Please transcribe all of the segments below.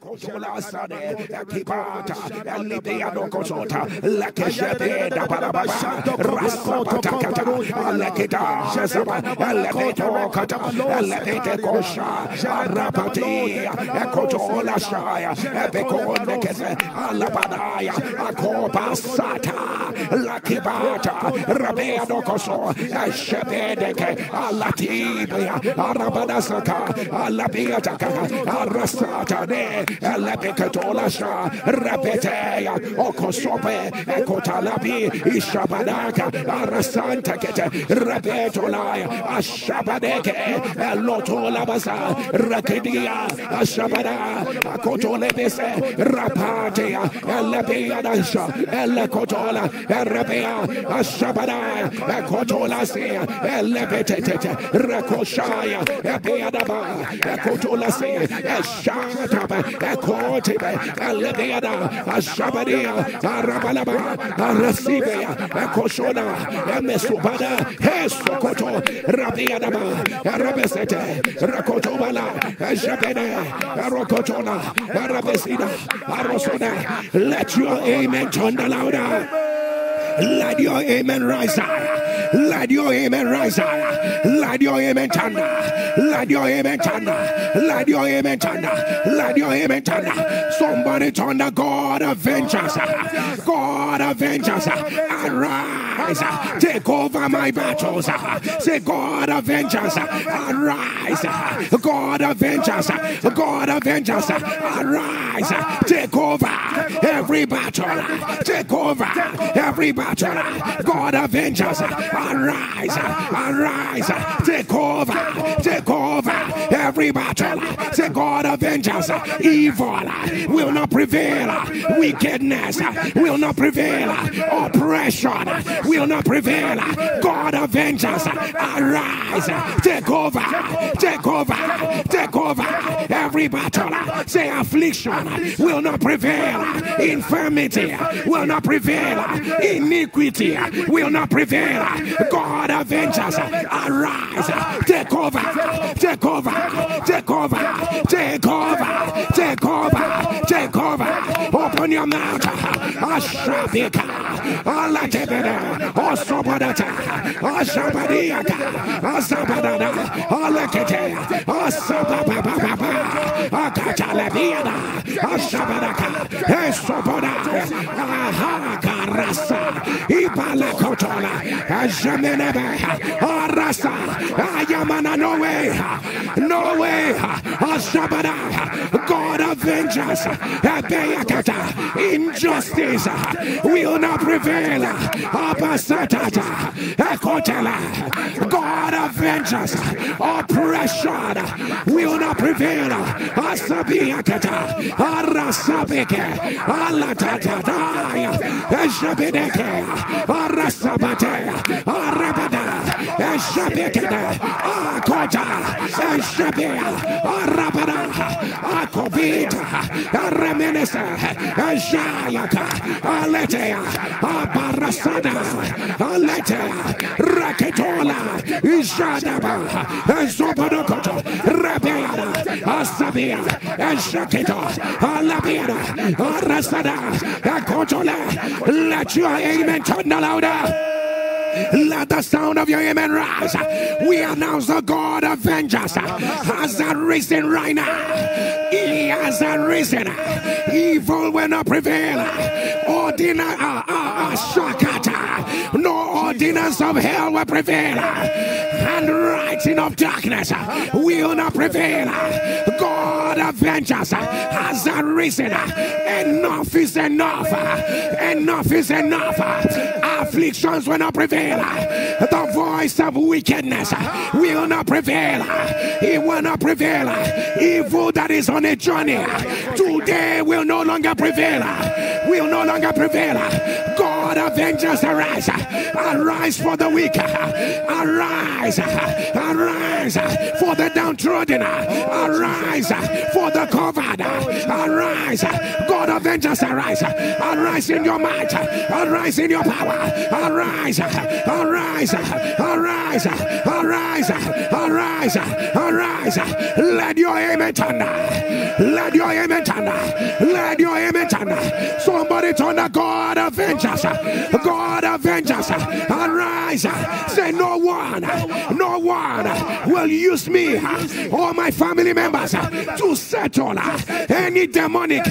Kotola sade, ekipata, elidia no kosota, lekeshebe da barabasha, raskota kata, lekita, shezaba, elebeto kata, elebete kosha, arapati, ekotola shaya, ebekone kese, alabadaya, akoba sata, lakibata, rabea no koso, eshebedeke, alatibia, arabadasaka, alabiataka, arasata, Lepekatolasha, Rapetea, Okosope, Ekotalabi, Ishabanaka, Arasanta Kete, Rapetolaya, Ashabadeke, Lotolabasa, Rakedia, Ashabada, Akotolebese, Rapatea, Elebeadasha, Elekotola, Ashabada, Rakoshaya, Ebeadaba, Eshataba, Ashabadia, Arabalaba, Ekoshona, Emesubada, Hesokoto, Rabiadaba, Arabesete, Rakotobala, Arokotona, Arabesida, Arosona. Let your amen thunder louder. Let your amen rise high. Let your amen rise high. Let your amen thunder. Let your amen thunder. Let your amen thunder. Let your amen thunder. Somebody thunder God of vengeance. God of vengeance. Arise. Take over my battles. Say God of vengeance. Arise. God of vengeance. God of vengeance. Arise. Take over every battle. Take over every battle. God of vengeance. Arise. Arise. Take over. Take over every battle. Say God of vengeance. Evil will not prevail. Wickedness will not prevail. Oppression will not prevail. God of vengeance. Arise. Take over. Take over. Take over every battle. Say affliction will not prevail. Infirmity will not prevail. Iniquity will not prevail. God vengeance. Arise. Take over. Take over. Take over. Take over. Take over. Take over. Open your mouth. Ashabika. Alatebeda. Osobadata. Ashabadiaka. Asabadada. Alekete. Asabababa. Akatalebiada. Ashabadaka. Esoboda. Aha. Garasa. Ibalakotola. Ajamenebe. Arasa. Ayamana. No way. No way. Ashabada. God of vengeance. Abeyakata. Injustice will not prevail. Abasatata. Ekotela. God of vengeance. Oppression will not prevail. Asabiakata. Arasabeke. Alatataya. Eshabedeke. Arasabate. Arabada. Eshabekada. Akota. Eshabea. Arabada. Akobita. Remenesa. Eshayaka. Aletea. Abarasada. Aletea. Raketola. Ishadaba. Esopodokoto. Rabeada. Asabia. Eshakito. Alabiada. Arasada. Akotola. Let your amen turn louder. Let the sound of your amen rise. We announce the God of vengeance has arisen right now. He has arisen. Evil will not prevail. Ordinance, uh, uh, uh, shakata. No ordinance of hell will prevail. And writing of darkness will not prevail. God of has arisen. Enough is enough. Enough is enough. Afflictions will not prevail. The voice of wickedness will not prevail. It will not prevail. Evil that is a journey today will no longer prevail. Will no longer prevail. God vengeance arise. Arise for the weak. Arise. Arise. For the downtrodden. Arise for the covered. Arise. God vengeance, arise. Arise in your might. Arise in your power. Arise. Arise. Arise. Arise. Arise. Arise. Let your amen thunder. Let your amen thunder. Let your amen thunder. Somebody thunder God of vengeance. God vengeance. Arise. Say no one. No one will use me or my family members to settle any demonic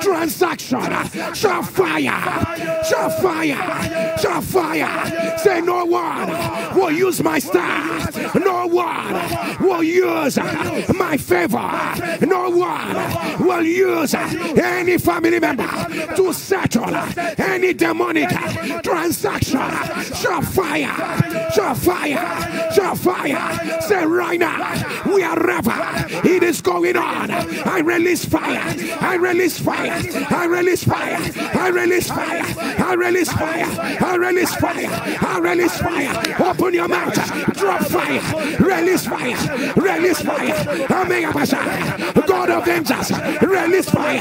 transaction. Shall fire. Shall fire. Shall fire. Say no one will use my star. No one will use my favor. No one will use any family member to settle any demonic transaction. Shall fire. Shall fire. Shall fire. Say right now, wherever it is going on, I release fire. I release fire. I release fire. I release fire. I release fire. I release fire. I release fire. Open your mouth. Drop fire. Release fire. Release fire. God vengeance. Release fire.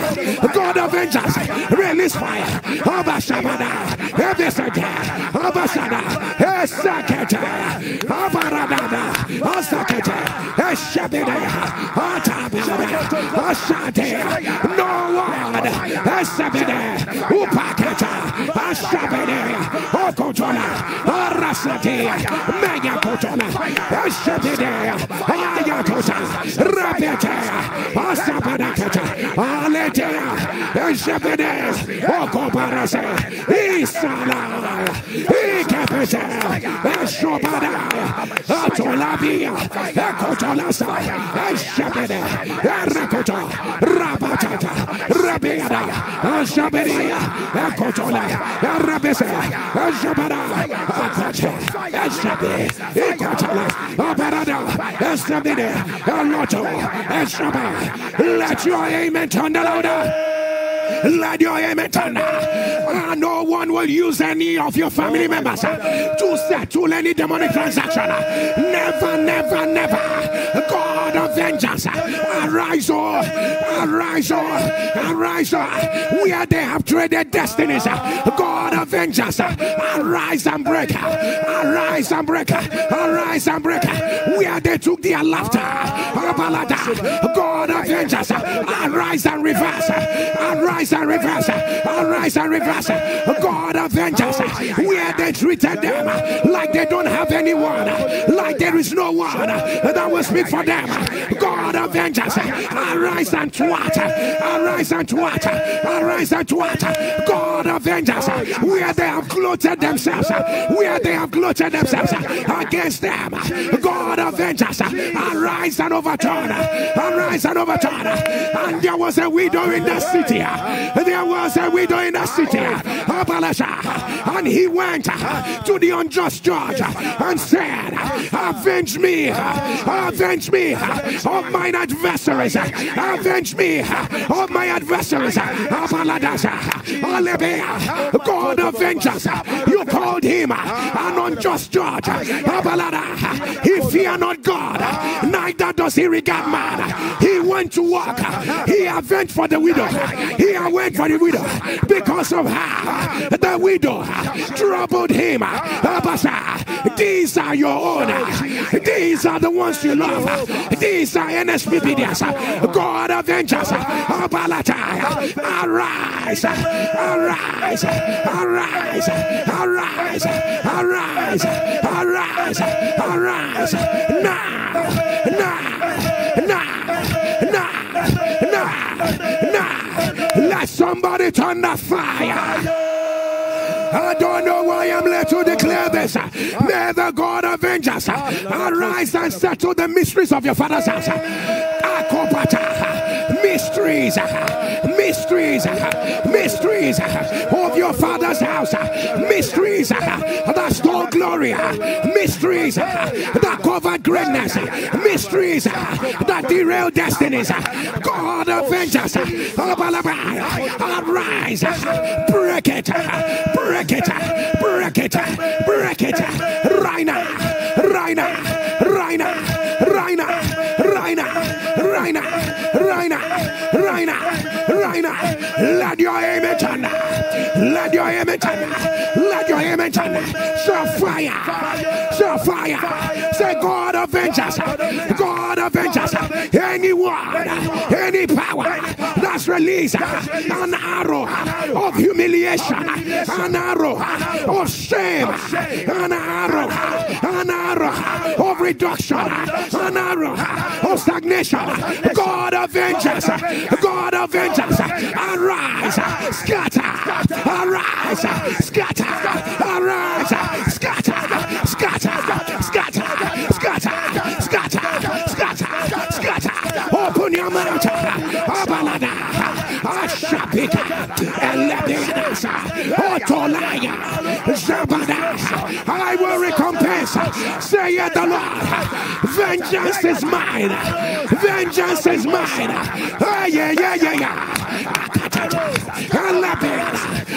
God of vengeance. Release fire. Abashabada. Ebesada. Abasada. Esakete. Abaradada. Asakete. Eshabede. Atabada. Ashade. No one. Esabede. Upaketa. Ashabede. Okotola. Arasate. Mega Kotona. Eshabede. Ayatota. Rabete. Asabadakata. Aletea. Eshabede. Okoparase. Isala. Ikepete. Eshobada. Atolabia. Ekotolasa. Eshabede. Erakota. Rabatata. Rabiada. Eshabedia. Ekotola. Erabese. Eshabada. Akote. Eshabe. Ekotola. Abarada. Eshabede. Eloto. Eshaba. Let your amen thunder louder. Let your amen thunder. Ah, no one will use any of your family members to settle any demonic transaction. Never, never, never. God of vengeance. Arise, oh, arise, oh, arise, oh. Where they have traded destinies. God of vengeance. Arise and break. Arise and break. Arise and break. Where they took their laughter. God of vengeance. Arise and reverse. Arise and reverse. Arise and reverse. God of vengeance. Where they treated them like they don't have anyone. Like there is no one that will speak for them. God of. Arise and twat. Arise and twat. Arise and twat. God of. Where they have gloated themselves. Where they have gloated themselves against them. God of. Arise and overturn. Arise and overturn. And there was a widow in the city. There was a widow in the city. And he went to the unjust judge and said, Avenge me. Avenge me of mine adversaries. Avenge me of my adversaries. God vengeance. You called him an unjust judge. He fear not God. Neither does he regard man. He went to work. He avenged for the widow. He went for the widow because of her. The widow troubled him. These are your own. These are the ones you love. These are NSPPDs. God us. Abalata. Arise. Arise. Arise. Arise. Arise. Arise. Arise. Now. Now. Now. Now. Now. Now. Let somebody turn the fire. I don't know why I'm led to declare this. May the God avenge us. Arise and settle the mysteries of your father's house. Mysteries, mysteries, mysteries of your father's house, mysteries that stole glory, mysteries that covered greatness, mysteries that derail destinies. God avenge us. Arise, break it, break it, break it, break it, right now, right Let your amen turn. Let your amen turn. Let your amen turn. Show fire. Show fire. Say God avenge us. God avenge us. Anyone, any power that's released an arrow of humiliation, an arrow of shame, an arrow, an arrow of reduction, an arrow of stagnation. God avenge us. God avenge us. Arise, scatter, arise, scatter, arise, scatter, Abalada, Otolaya, Zabada. I will recompense, saith the Lord. Vengeance is mine. Vengeance is mine. Ah, yeah, yeah, yeah, yeah.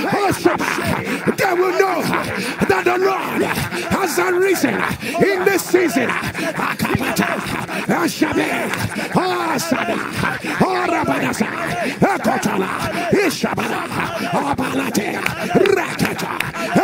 They will know that the Lord has arisen in this season. Rakata,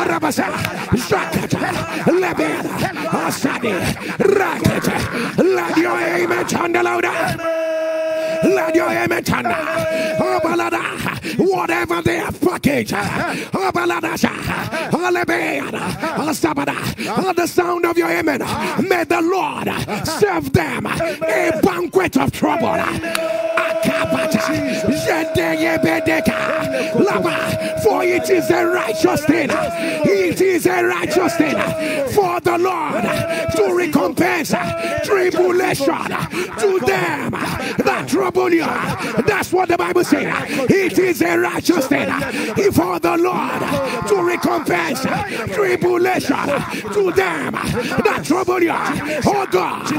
Arabasa, Zakata, Labeda, Asadi, Rakata, let your amen. Let your amen turn. Obalada, oh, whatever they have packaged. Oh, Alebeda, oh, Asabada, at the sound of your amen, may the Lord serve them a banquet of trouble. Akabata, Zedeyebedeka, Lava, for it is a righteous thing. It is a righteous thing for the Lord to recompense tribulation to them that trouble you. That's what the Bible says. It is a righteous thing for the Lord to recompense tribulation to them that trouble you. Oh God,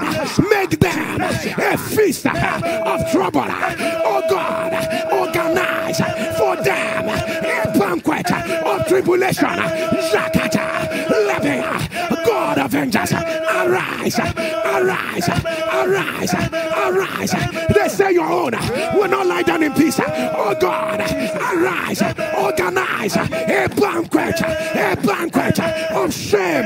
make them a feast of trouble. Oh God, organize for them a banquet of tribulation. Zakata, Levia, God us. Arise, arise, arise, arise. They say your own will not lie down in peace. Oh God, arise, organize a banquet, a banquet of shame.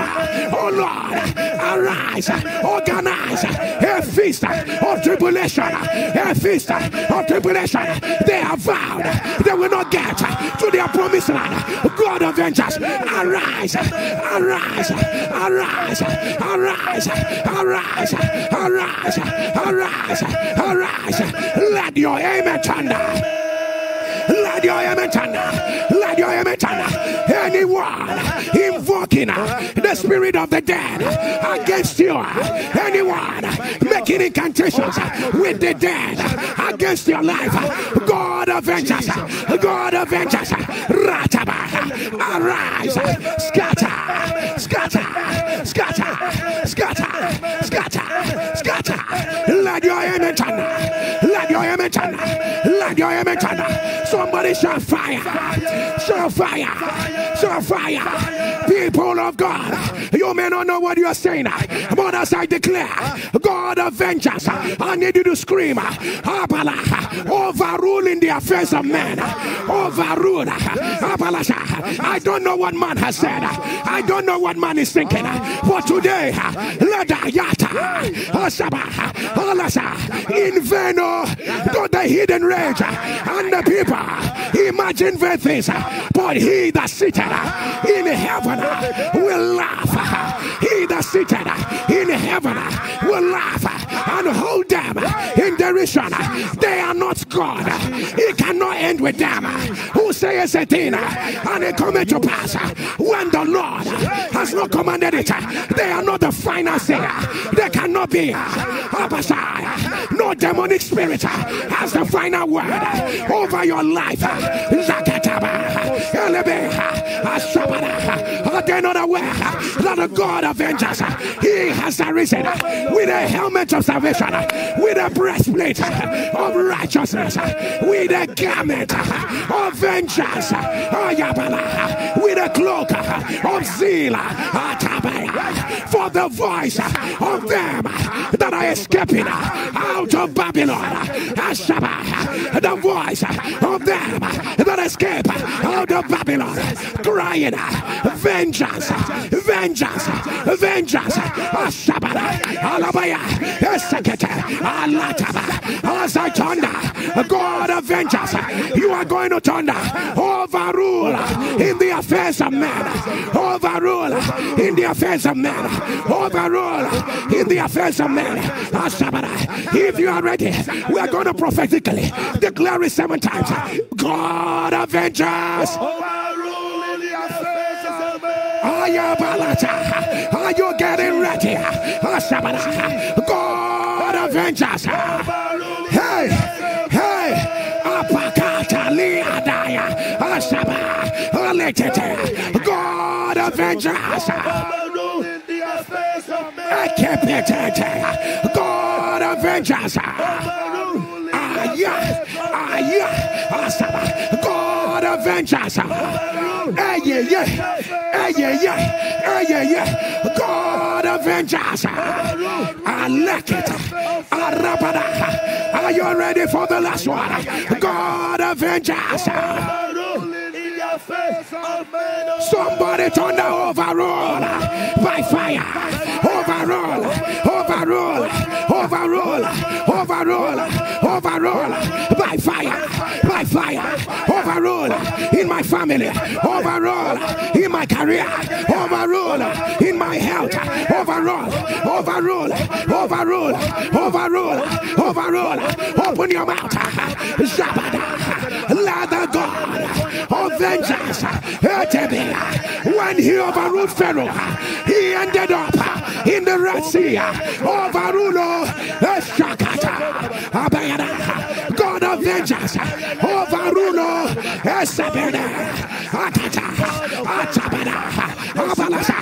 Oh Lord, arise, organize a feast of tribulation, a feast of tribulation. They have vowed they will not get to their promised land. God avenge us. Arise, arise, arise, arise, arise, arise, arise, arise. arise. Let your amen thunder. Let your amen thunder. Let your amen thunder. Anyone invoking uh, the spirit of the dead against you, uh, anyone making incantations uh, with the dead against your life, God avenge us. God avenge us. Rataba, arise, scatter, scatter, scatter, scatter, scatter, scatter. Let your amen thunder. Let your amen thunder. Let your amen thunder. Somebody shout fire. Shout fire. Shout fire. People of God, you may not know what you are saying, but as I declare, God avenge us. I need you to scream. Abala, overruling the affairs of men. Overrule. Abala, I don't know what man has said. I don't know what man is thinking. For today, let in vain, oh, to the hidden rage, and the people imagine vain things. But he that sitteth in heaven will laugh. He that sitteth in heaven will laugh and hold them in derision. They are not God. It cannot end with them. Who says a thing and it cometh to pass when the Lord has not commanded it? They are not the final say. There cannot be. No demonic spirit has the final word over your life. Are they not aware that the God of vengeance, he has arisen with a helmet of salvation, with a breastplate of righteousness, with a garment of vengeance, with a cloak of zeal, for the voice of them that are escaping out of Babylon, Ashaba, the voice of them that escape out of Babylon, crying, vengeance, vengeance, vengeance, Ashabara, Alabaya, Esekete, Alataba, as I thunder, God of vengeance, you are going to thunder, overrule in the affairs of men, overrule in the affairs of men, overrule in the affairs of men. Ah, Ashabara, if you are ready, we are going to prophetically declare it seven times. God of. Are you balata? Are you getting ready? Ah, God of. Hey, hey. Apakata liadaya. God of. The Ah, yeah. Ah, yeah. Asaba. God of vengeance. Hey, yeah, yeah. Hey, yeah, yeah. Hey, yeah, yeah. God of vengeance. I like it. Are you ready for the last one? God of vengeance. Of. Somebody turn the overrule by fire. Overrule, overrule, overrule, overrule, overrule by fire, by fire. Overrule in my family, overrule in my career, overrule in my health, overrule, overrule, overrule, overrule, overrule. Open your mouth. Zabada. Let the God of vengeance Etebe. when he overruled Pharaoh, he ended up in the Red Sea. Overrule Eshakata. God of vengeance. Overrule Esabeda. Akata. Atabada. Abalasa.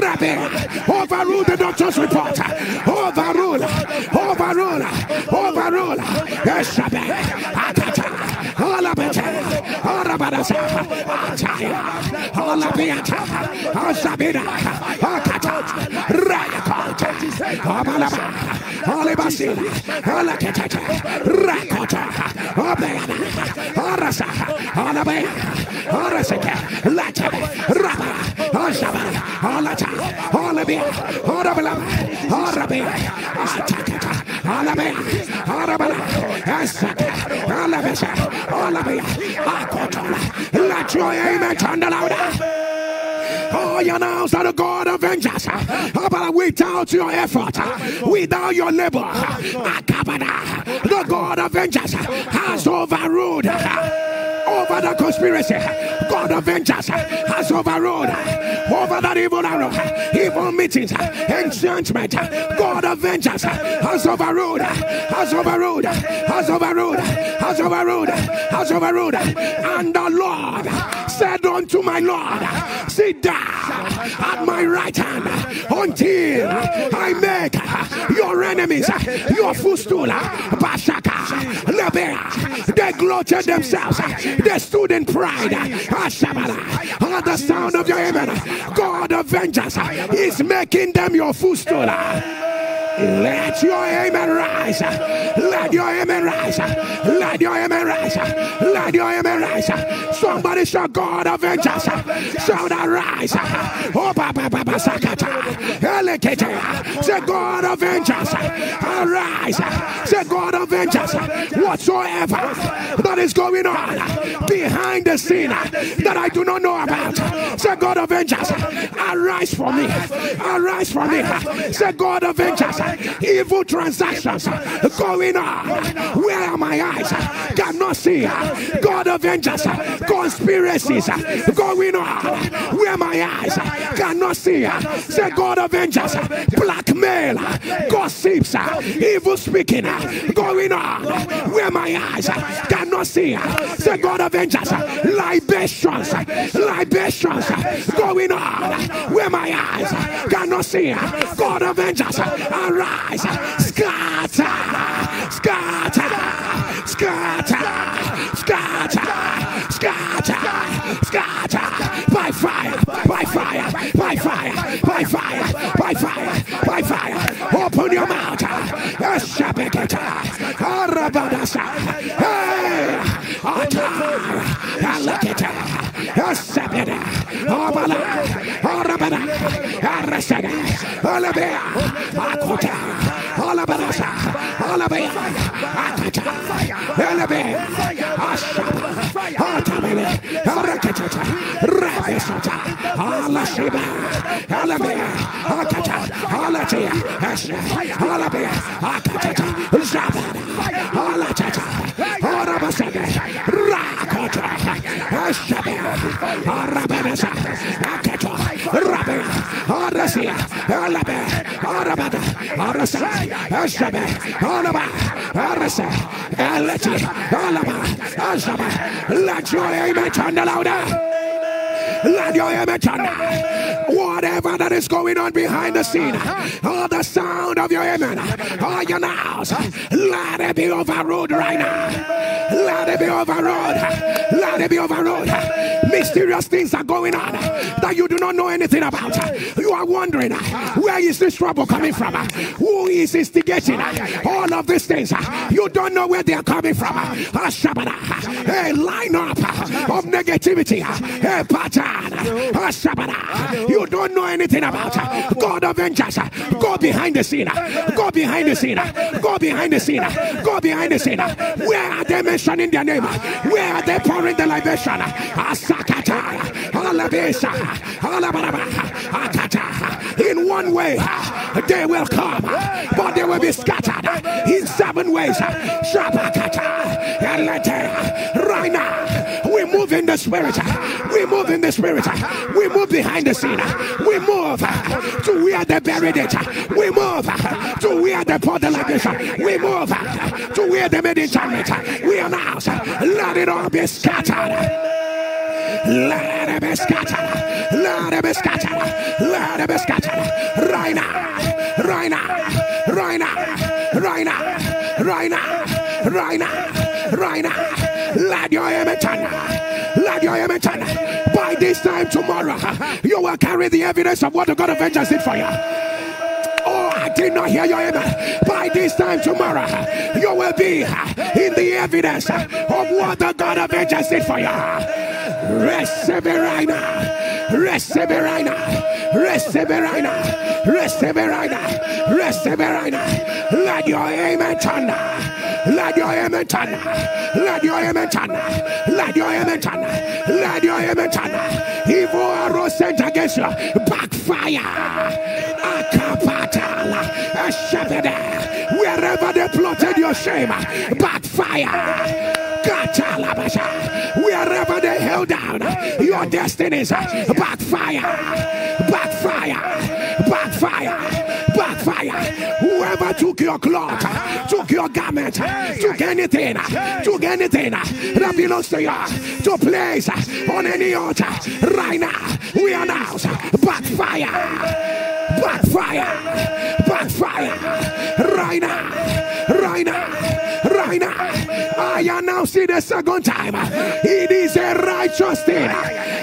Rabbe. Overrule the doctor's report. Overrule. Overrule. Overrule. Esabe. Akata. Alabete. Arabadasa. Ataya. Alabiata. Asabida. Akata. Rayakota. Abalaba. Alibasila. Alaketete. Rakota. Abeana. Arasa. Alabea. Araseke. Latabe. Raba. Asaba. Alata. Alabia. Arabala. Arabia. Atakata. Alabea. Arabala. Asaka. Alabesa. Let your amen. Turn the louder. Oh, you announce that the God of vengeance, uh, but without your effort, uh, without your labor, uh, the God of vengeance has overruled over the conspiracy. God of vengeance has overruled over that evil arrow, evil meetings, enchantment. God of vengeance has overruled, has overruled, has overruled, has overruled, has overruled. And the Lord said unto my Lord, Sit down hand until I make your enemies your footstool. Bashaka, Lebea, they gloated themselves, they stood in pride. At the sound of your amen, God of vengeance is making them your footstool. Let your amen rise. Let your amen rise. Let your amen rise. Let your amen rise. Somebody shout God of vengeance. Shout arise. Oh, Baba Baba Sakata. Elekete. Say God of vengeance. Arise. Say God of. Whatsoever that is going on behind the scene that I do not know about. Say God of vengeance. Arise for me. Arise for me. Say God of. Evil transactions going on. Where are my eyes? Cannot see. God vengeance, conspiracies going on. Where my eyes cannot see. Say God vengeance, blackmail, gossips, evil speaking going on. Where my eyes cannot see. Say God vengeance, libations, libations going on. Where my eyes cannot see. God vengeance, arise, scatter, scatter, scatter, scatter, scatter, scatter, by fire, by fire, by fire, by fire, by fire, by fire. Open your mouth. Shabeketa, Arabadasa, ah, hey, Atar, Alaketa, Asabeda, Abala, Arabada, Arasada, Alabea, Akota, Alabadasa, Alabea, Akata, Alabea, Ashaba, Atabele, Arakata, Rabesata, Alashiba, Alabea, Akata, Alatia, Asha, Alabea, Akata, Zabada, Alatata, Arabasada, Rakota, Ashabea, Arabadasa, Akata, Rabea, Arasia, Alabea, Arabada, Arasa, Ashabe, Alaba, Arasa, Alati, Alaba, Ashaba, let your amen turn louder. Let your amen turn. Whatever that is going on behind the scene, all the sound of your amen, all oh, your nows, let it be overruled right now. Let it be overruled. Let it be overruled. Mysterious things are going on that you do not know anything about. You are wondering where is this trouble coming from? Who is instigating all of these things? You don't know where they are coming from. A lineup of negativity, a pattern. Ah, you don't know anything about uh, God of vengeance. Uh, go behind the scene. Uh, go behind the scene. Go behind the scene. Go behind the scene. Where are they mentioning their name? Where are they pouring the libation? Asakata. In one way, they will come, but they will be scattered in seven ways. Shabakata, right now. The spirit. We move in the spirit. We move behind the scene. We move to where they buried it. We move to where they poured the libation. We move to where they made enchantment. We announce, let it all be scattered. Let it be scattered. Let it be scattered. Let it be scattered. Right now. Right now. Right now. Right now. Right now. Let your turn. Let your turn. By this time tomorrow, you will carry the evidence of what the God of vengeance did for you. Oh, I did not hear your amen. By this time tomorrow, you will be in the evidence of what the God of vengeance did for you. Receive it right now. Receive it right now. Receive it right now. Receive it right now. Receive it right now. Let your amen turn. Let your amen turn. Let your amen turn. Let your amen turn. Let your amen turn. Evil arrows sent against you. Backfire. Wherever they plotted your shame. Backfire. Wherever they held down your destinies, backfire, backfire, backfire, backfire. Whoever took your cloth, took your garment, took anything, took anything that belongs to you, to place on any altar, right now, we announce backfire, backfire, backfire, right now, right now, right now. I announce it a second time. It is a righteous thing.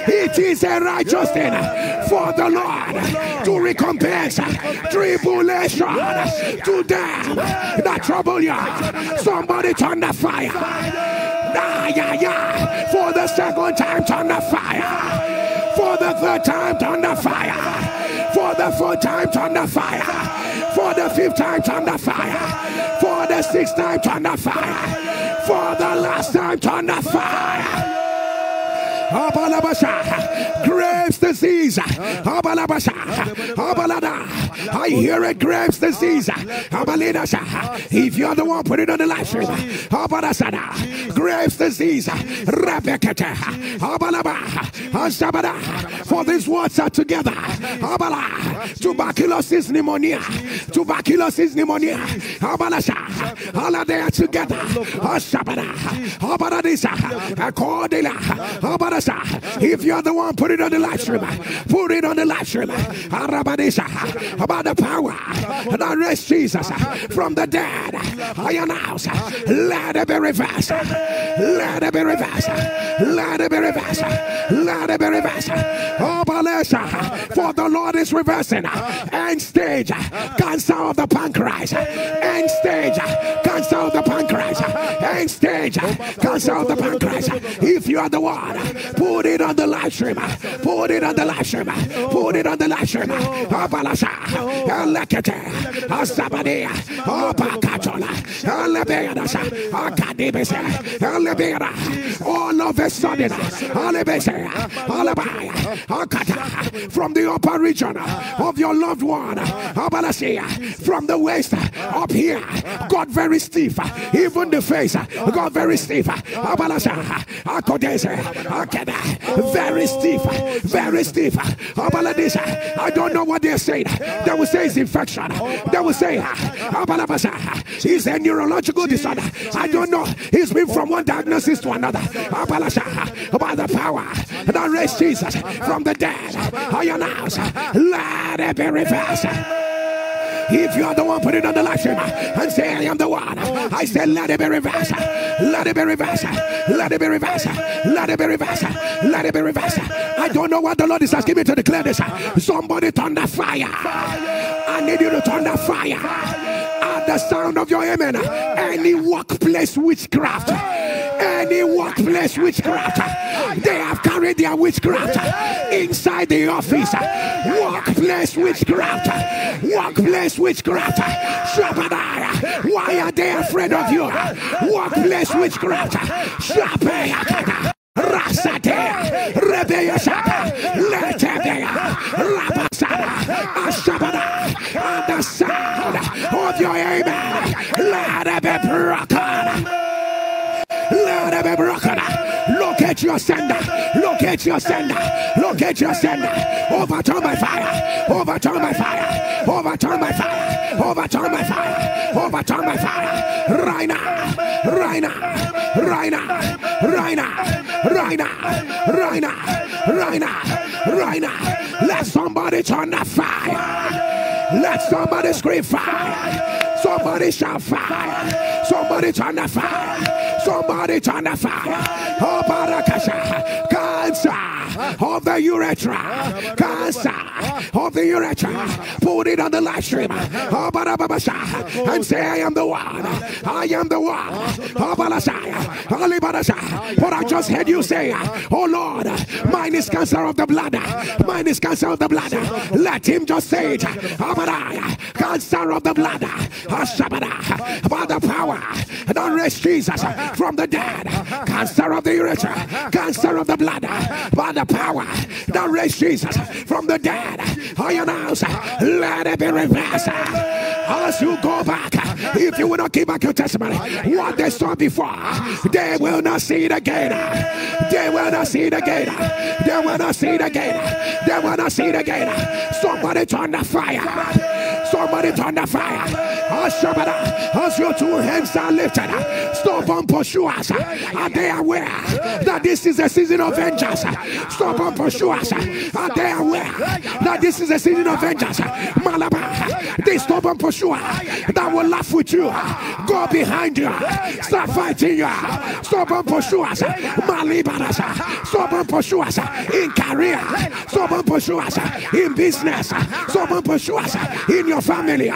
It is a righteous thing for the Lord to recompense tribulation to them that trouble you. Somebody turn the fire. Ah, yeah, yeah. For the second time, turn the fire. For the third time, turn the fire. The fourth time, turn the fire. For the fifth time, turn the fire. For the sixth time, turn the fire. For the last time, turn the fire. Abalabasha. Graves disease. Abalabasha. Abalada. I hear it. Graves disease. Abalidasha. If you're the one, put it on the live stream. Abalasada. Graves disease. Rebekete. Abalaba. Ashabada. For these words are together. Abala. Tuberculosis pneumonia. Tuberculosis pneumonia. Abalasha. All are together. Ashabada. Abaladisa. If you're the one, put it on the live stream. Put it on the live stream. About the power that raised Jesus from the dead. I announce. Let it be reversed. Let it be reversed. Let it be reversed. Let it be reversed. Oh, Abalasa. For the Lord is reversing. End stage. Cancer of the pancreas. End stage. Cancer of the pancreas. End stage. Cancer of the pancreas. If you are the one, put it on the live stream. Put it on the live stream. Put it on the live stream. Abalasa. Elekete. Asabadi. Opakatola. Elebeadasa. Akadibese. Elebeada. All of a sudden. Alebese. Alebaya. Akata. From the upper region of your loved one. Abalasi. From the waist up here. Got very stiff. Even the face got very stiff. Abalasa. Akodese. Very stiff. Very stiff. I don't know what they're saying. They will say it's infection. They will say. It's a neurological disorder. I don't know. He's been from one diagnosis to another. By the power that raised Jesus from the dead. I announce. Let it be reversed. If you are the one, put it on the stream and say, I am the one. I say, let it be reversed. Let it be reversed. Let it be reversed. Let it be reversed. Let it be reversed. I don't know what the Lord is asking me to declare this. Somebody turn the fire. I need you to turn the fire. At the sound of your amen, any workplace witchcraft, any workplace witchcraft, they have carried their witchcraft inside the office. Workplace witchcraft, workplace witchcraft. Shabadaya. Why are they afraid of you? Workplace witchcraft. Shabaya. Rasate, Rebeya Shaka, Letebea, Rabasada, Ashabada, and the sound of your amen, let it be broken. Let it be broken. Look at your sender. Look at your sender. Look at your sender. Overturn my fire. Overturn my fire. Overturn my fire. Overturn my fire. Overturn my fire. Right now. Right now. Right now. Right now. Let somebody turn the fire. Let somebody scream fire. Somebody shout fire. Somebody turn the fire. Somebody turn the fire. Oh, Barakasha. Cancer of the urethra. Cancer of the urethra. Put it on the live stream. Oh, Barabasha. And say, I am the one. I am the one. Oh, Balasaya. Alibadasha. But I just heard you say, Oh Lord, mine is cancer of the bladder. Mine is cancer of the bladder. Let him just say it. Oh, Abadaya. Cancer of the bladder. The power that raised Jesus from the dead. Cancer of the urethra. Cancer of the bladder. By the power that raised Jesus from the dead. I announce, let it be reversed. As you go back, if you will not keep back your testimony, what they saw before, they will not see it again. They will not see it again. They will not see it again. They will not see it again. Somebody turn the fire. Somebody the fire. As your two hands are lifted, stop and pursue us. Are they aware that this is a season of vengeance? Stop and pursue us. Are they aware that this is a season of vengeance? Malaba, they stop and pursue us. That will laugh with you. Go behind you. Start fighting you. Malibaras. Stop and pursue us in career. Stop and pursue us in business. Stop and pursue us in your your family.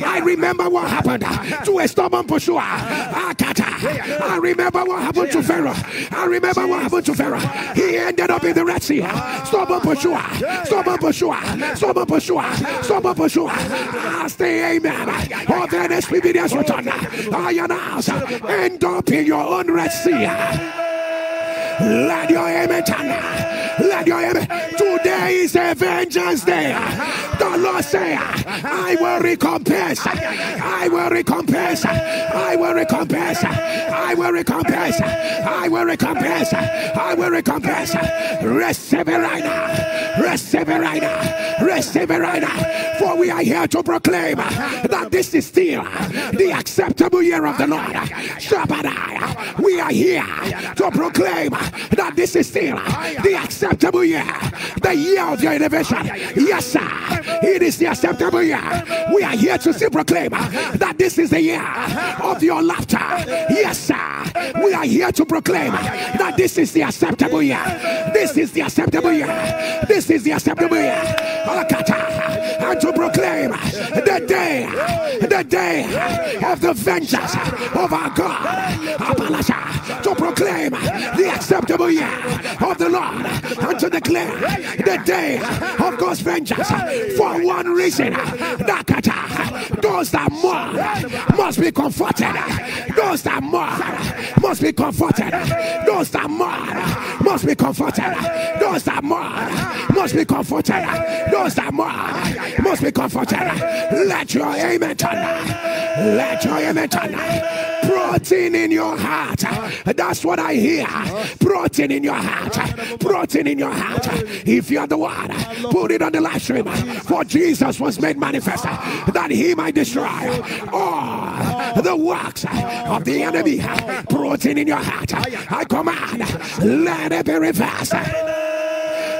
I remember what happened to a stubborn. Akata. I remember what happened to Pharaoh. I remember what happened to Pharaoh. He ended up in the Red Sea. Stubborn Joshua. Stubborn Joshua. Stubborn Joshua. Stubborn Joshua. As the amen of the next videos return. I announce end up in your own Red Sea. Let your amen turn. Let your amen. Today is a vengeance day. The Lord say, I will recompense. I will recompense. I will recompense. I will recompense. I will recompense. I will recompense. Receive it right now. Receive it right now. Receive it right now. For we are here to proclaim that this is still the acceptable year of the Lord. Shabbat. We are here to proclaim that this is still the acceptable year, the year of your innovation. Yes, sir, it is the acceptable year. We are here to still proclaim that this is the year of your laughter. Yes, sir, we are here to proclaim that this is the acceptable year. This is the acceptable year. This vocês em essa manhã. Fala, Cata. To proclaim the day, the day of the vengeance of our God to proclaim the acceptable year of the Lord and to declare the day of God's vengeance for one reason. Those that mourn must be comforted. Those that mourn must be comforted. Those that mourn must be comforted. Those that mourn must be comforted. Those that mourn must be comforted. Let your amen turn. Let your amen turn protein in your heart. That's what I hear. Protein in your heart. Protein in your heart. If you're the one, put it on the live stream. For Jesus was made manifest that he might destroy all the works of the enemy. Protein in your heart. I command, let it be reversed.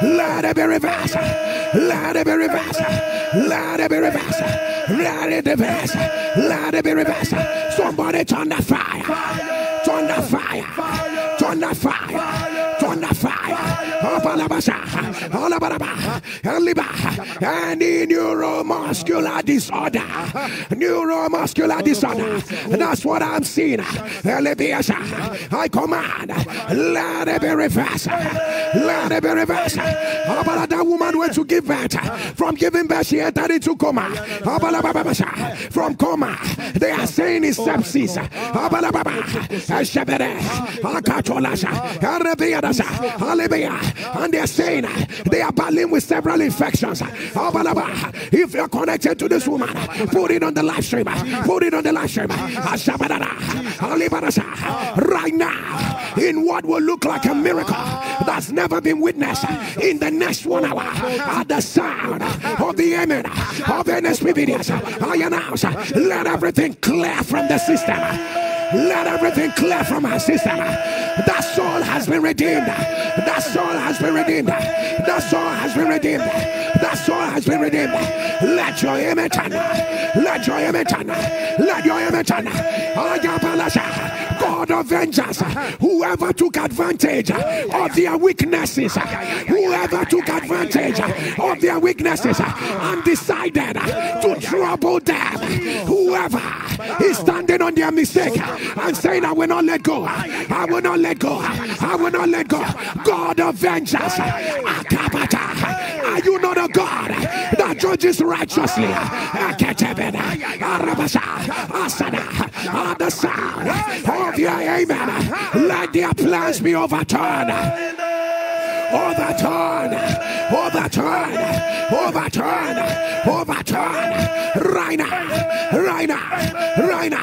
Let it be reversed. Let it be reversed. Let it be reversed. Let it be reversed. Let it be reversed. Somebody turn the fire. Turn the fire. Turn the fire. Turn the fire. Any neuromuscular disorder. Neuromuscular disorder. That's what I'm seeing. I command. Let it be reversed. Let it be reversed. How about that woman went to give birth? From giving birth, she entered into coma. From coma, they are saying it's sepsis. Hallelujah and they're saying they are battling with several infections. If you're connected to this woman, put it on the live stream. Put it on the live stream. Right now, in what will look like a miracle that's never been witnessed, in the next one hour, at the sound of the amen of NSPPDs, I announce let everything clear from the system. Let everything clear from our system. That soul has been redeemed. That soul has been redeemed. That soul has been redeemed. That soul has been redeemed. Let your image. Let your image. Let your image turn. God of vengeance. Whoever took advantage of their weaknesses, whoever took advantage of their weaknesses and decided to trouble them, whoever is standing on their mistake and saying, I will not let go. I will not let go. I will not let go. God of vengeance. Are you not a God that judges righteously? On the sound of your amen, let their plans be overturned overturn, overturn, overturn, overturn. Raina, Raina, Raina,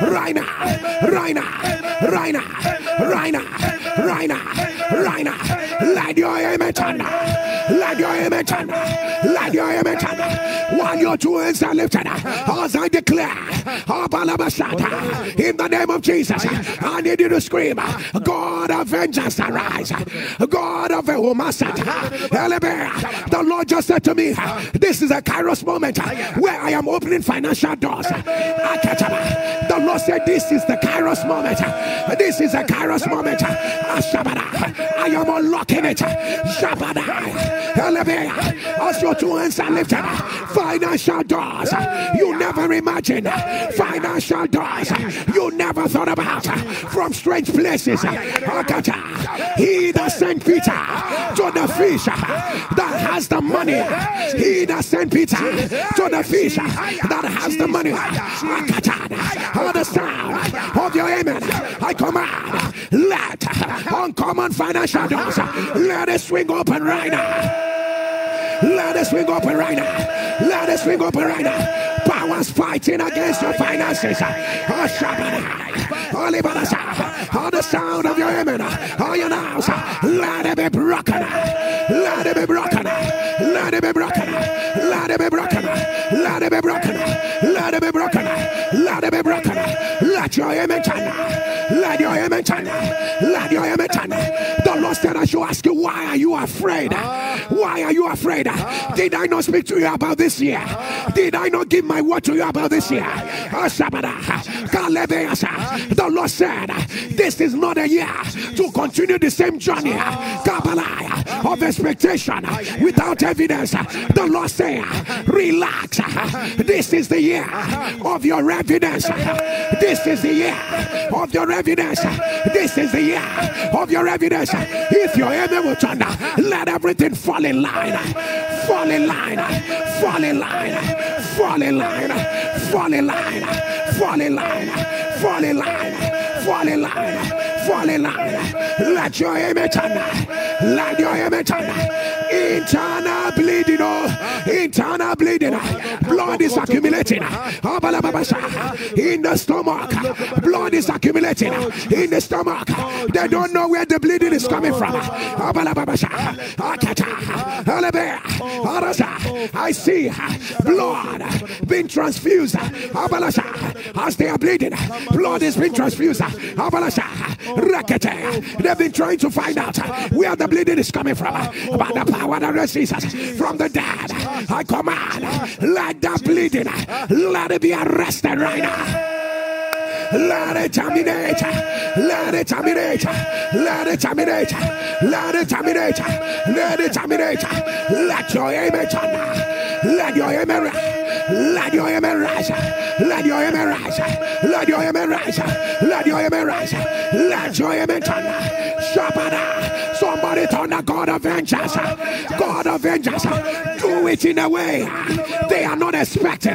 Raina, Raina, Raina, Raina, Raina, Raina. Let your amen turn. Let your amen turn. Let your amen turn. While your two hands are lifted, as I declare, in the name of Jesus, I need you to scream, God of vengeance arise. God of. The Lord just said to me, This is a Kairos moment where I am opening financial doors. The Lord said, This is the Kairos moment. This is a Kairos moment. I am unlocking it. As your two hands are lifted, financial doors you never imagined, financial doors you never thought about from strange places. He that sent Peter to the fish that has the money, he that sent Peter to the fish that has the money. On the sound of your amen, I command, let uncommon financial doors let it swing open right now. Let it swing open right now. Let it swing open right now. Powers fighting against your finances. On the sound of your amen. On your house. Let it be broken. Let it be broken. Let it be broken. Let it be broken. Let it be broken. Let it be broken. Let it be broken. Let your amen turn. Let your amen turn. Let your amen turn. The Lord said, I should ask you, why are you afraid? Why are you afraid? Did I not speak to you about this year? Did I not give my word to you about this year? Oh, the Lord said, This is not a year to continue the same journey of expectation without evidence. The Lord said, Relax. This is the year of your evidence. This is the year of your evidence. This is the year of your evidence. If your enemy will turn, let everything fall in line. Fall in line. Fall in line. Fall in line. Fall in line. Fall in line. Fall in line. Fall in line. Fall in line. Let your image turn. Let your image turn. Internal bleeding. Oh, internal bleeding. Blood is accumulating. In the stomach. Blood is accumulating. In the stomach. They don't know where the bleeding is coming from. I see blood being transfused as they are bleeding. Blood is being transfused. They've been trying to find out where the bleeding is coming from. Power that raised Jesus from the dead, I command, let the bleeding, let it be arrested right now. Let it terminate. Let it terminate. Let it terminate. Let it terminate. Let it terminate. Let your amen turn. Let your rise. Let your amen rise. Let your amen rise. Let your amen rise. Let your amen rise. Let your amen turn. Shabada. Somebody turn the God of vengeance. God of vengeance. Do it in a way they are not expecting.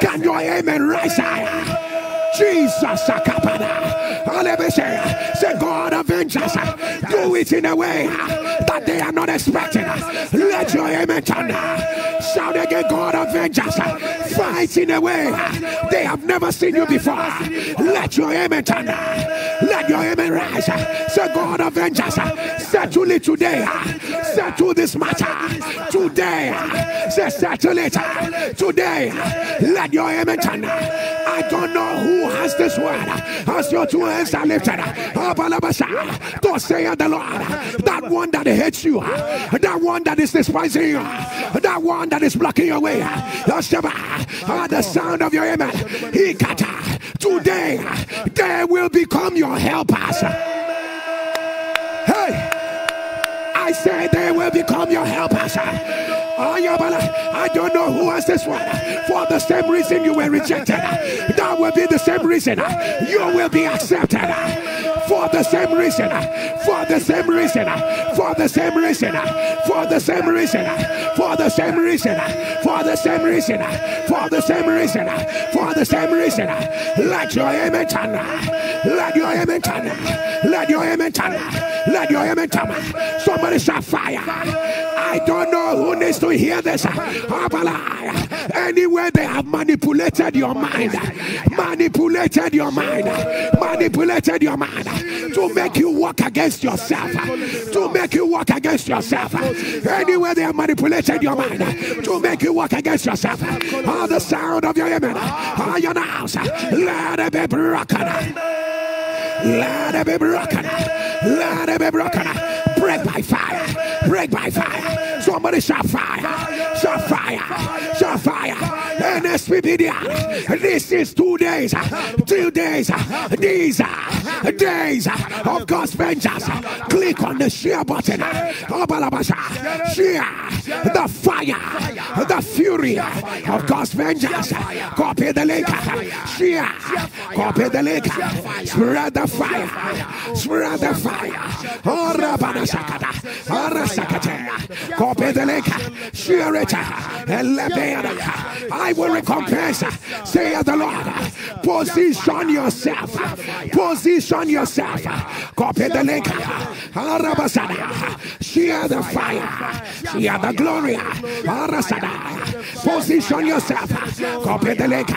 Can your amen rise higher? Jesus, say, God avenge. Do it in a way that they are not expecting. Let your amen turn. Shout again, God avenge. Fight in a way they have never seen you before. Let your amen turn. Let your amen rise. Say, God avenge us. Settle it today. Settle this matter today. Say, settle it today. Let your amen turn. I don't know who has this word. As your two hands are lifted, God say the Lord, that one that hates you, that one that is despising you, that one that is blocking your way, at the sound of your amen, today they will become your helpers. Hey, I say they will become your helpers. I don't know who has this one. For the same reason you were rejected, that will be the same reason you will be accepted. For the same reason, for the same reason, for the same reason, for the same reason, for the same reason, for the same reason, for the same reason, for the same reason. Let your amen turn. Let your amen turn. Let your amen turn. Let your amen turn. Somebody shall fire. I don't know who needs to hear this. Anywhere they have manipulated your mind, manipulated your mind, manipulated your mind to make you walk against yourself, to make you walk against yourself. Anywhere they have manipulated your mind to make you walk against yourself, all the sound of your amen, all your house, let it be broken. Let it be broken. Let it be broken. Break by fire. Break by fire. Somebody shall fire. Shall fire. Shall fire. NSPPDR. This is two days. Two days. These are days of God's vengeance. Click on the share button. Share the fire. The fury of God's vengeance. Copy the link. Share. Copy the link. Spread the fire. Spread the fire. Sakata. Sakata. Copy the link. Share it. Elebeada. I will recompense. Say the Lord. Position yourself. Position yourself. Copy the. Arabasada. Share the fire. Share the glory. Arasada. Position yourself. Copy the link.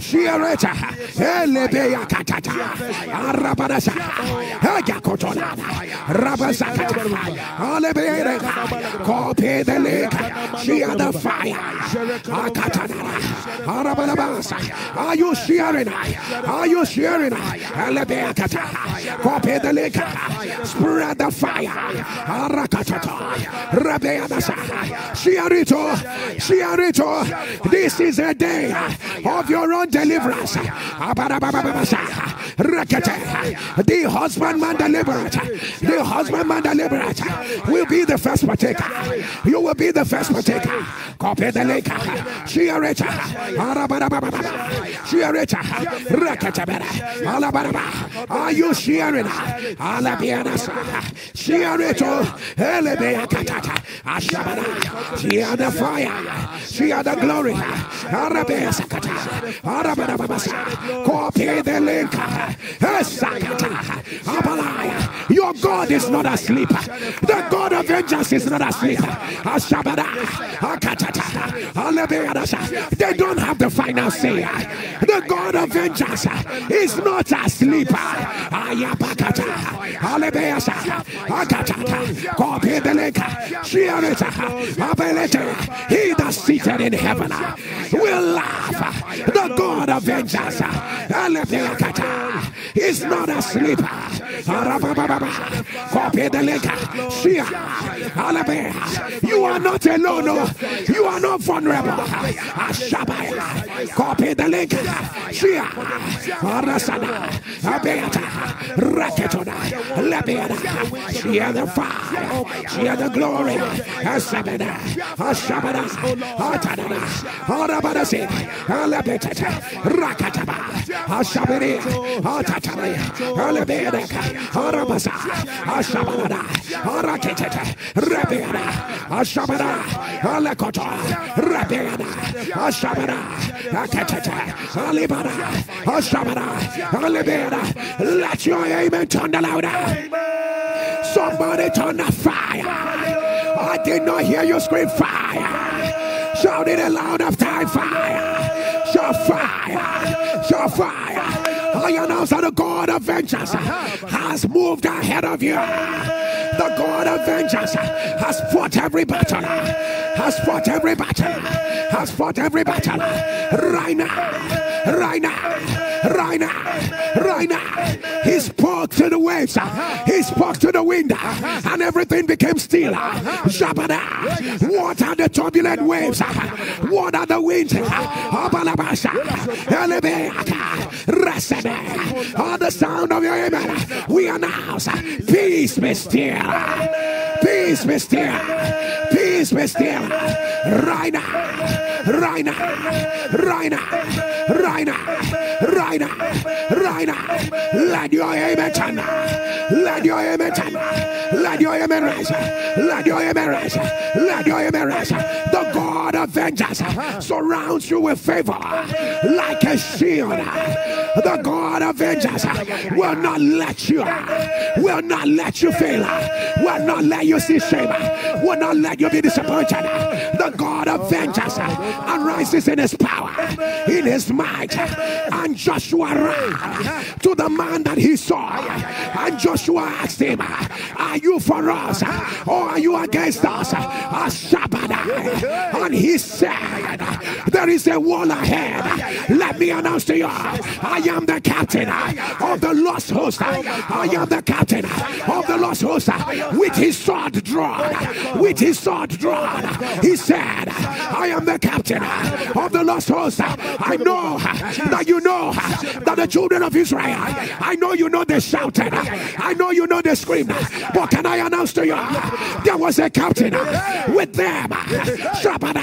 Share it. Elebeya katata. Arabadasa. Hagakotona. Rabasakata. Elebeya. Copy the the fire. Arabalabasa. Are you sharing? Are you sharing? Elebeya kata. Copy the link. Spread the fire. Arakatata. Rabeya Share it. Share it. oh. This is a day of your own deliverance. Abarabababasa. Rakata. The husbandman deliverance. The husbandman deliverance will be the first partaker. You will be the first partaker. Copy the link. Share it. Share it. Rakatabara. Are you sharing? Alabianasa. Share it. Elebeakatata. Ashabara. Share the fire. Share the glory. Arabeasakata. Arabarababasa. Copy the link. Esakata. Abalaya. Your God is not asleep. The God of vengeance is not asleep. Ashabara. Akatata. They don't have the final say. The God of vengeance is not asleep. He that seated in heaven will laugh. The God of vengeance. Is not asleep. You are not alone. no. You are not vulnerable. Ashabaya. Copy the link. Share. Arasana. Abeata. Raketona. Lebeada. Share the fire. Share the glory. Asabada. Ashabada. Atadana. Arabadasi. Alebetata. Rakataba. Ashabiri. Atatari. Alebeda. Arabasa. Ashabada. Araketata. Rebeada. Ashabada. Alekoto. Ashabada. Alibeda. Let your amen turn the louder. Somebody turn the fire. I did not hear you scream fire. Shout it aloud of time fire. Shout fire. Shout fire. I announce that the God of vengeance has moved ahead of you. The God of vengeance has fought every battle. Has fought every battle. Has fought every battle. Right now. Right now. Right now. Right now. He spoke to the waves. He spoke to the wind. And everything became still. Shabada. What are the turbulent waves? What are the winds? Abalabasha. Elebeata. Resebe. On the sound of your amen. We announce peace be still. Peace be still. Peace be still. Right now. Right now. Right now. Let your amen turn. Let your amen turn. Let your amen rise. Let your amen rise. Let your amen rise. The God of vengeance uh-huh. surrounds you with favor like a shield. The God of vengeance will not let you, will not let you fail, will not let you see shame, will not let you be disappointed. the God of vengeance, arises in his power, in his might. And Joshua ran to the man that he saw. And Joshua asked him, Are you for us or are you against us? And he said, There is a wall ahead. Let me announce to you, I am the captain of the lost host. I am the captain of the lost host with his sword drawn. With his sword drawn. He said, I am the captain of the lost host. I know that you know that the children of Israel, I know you know they shouted. I know you know they screamed. But can I announce to you, there was a captain with them.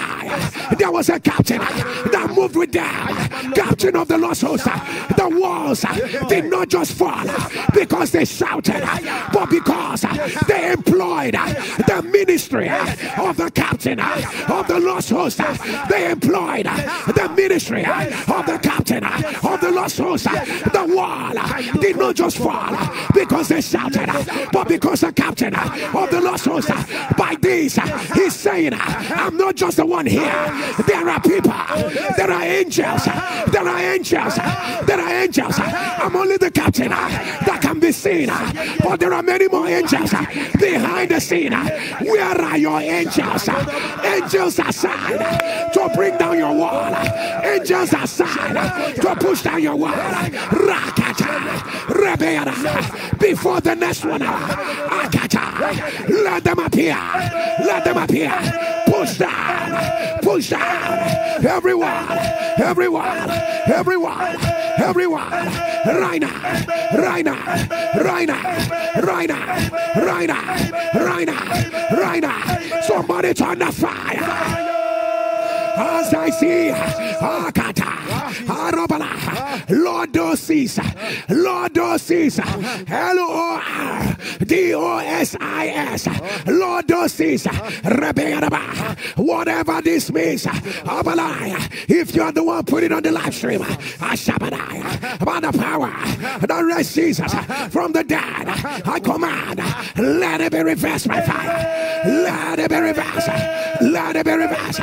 Shabbatai. There was a captain that moved with them. Captain of the lost host. The walls did not just fall because they shouted, but because they employed the ministry of the captain of the lost host. They employed the ministry of the captain of the lost host. The wall did not just fall because they shouted, but because the captain of the lost host, by this, he's saying, I'm not just the one here. Oh, there are people, oh, there are angels, uh-huh. there are angels, uh-huh. there are angels. Uh-huh. I'm only the captain uh, that can be seen, uh, but there are many more oh, angels uh, behind the scene. Where are your angels? Angels aside to bring down your wall. Angels aside to push down your wall. Rakata, Rebera, before the next one. Akata, let them appear. Let them appear. Push down, push down. Everyone, everyone, everyone, everyone. Raina, Raina, Raina, Raina, Raina, Raina, Raina. Somebody turn the fire. As I see, ah, Akata, Arabala, ah, Lordosis, Lord Dosis, L O R D O S I S, Lordosis, whatever this means, Abalaya, if you're the one put it on the live stream, by the power that raised Jesus from the dead, I command, let it be reversed by fire, let it be reversed, let it be reversed,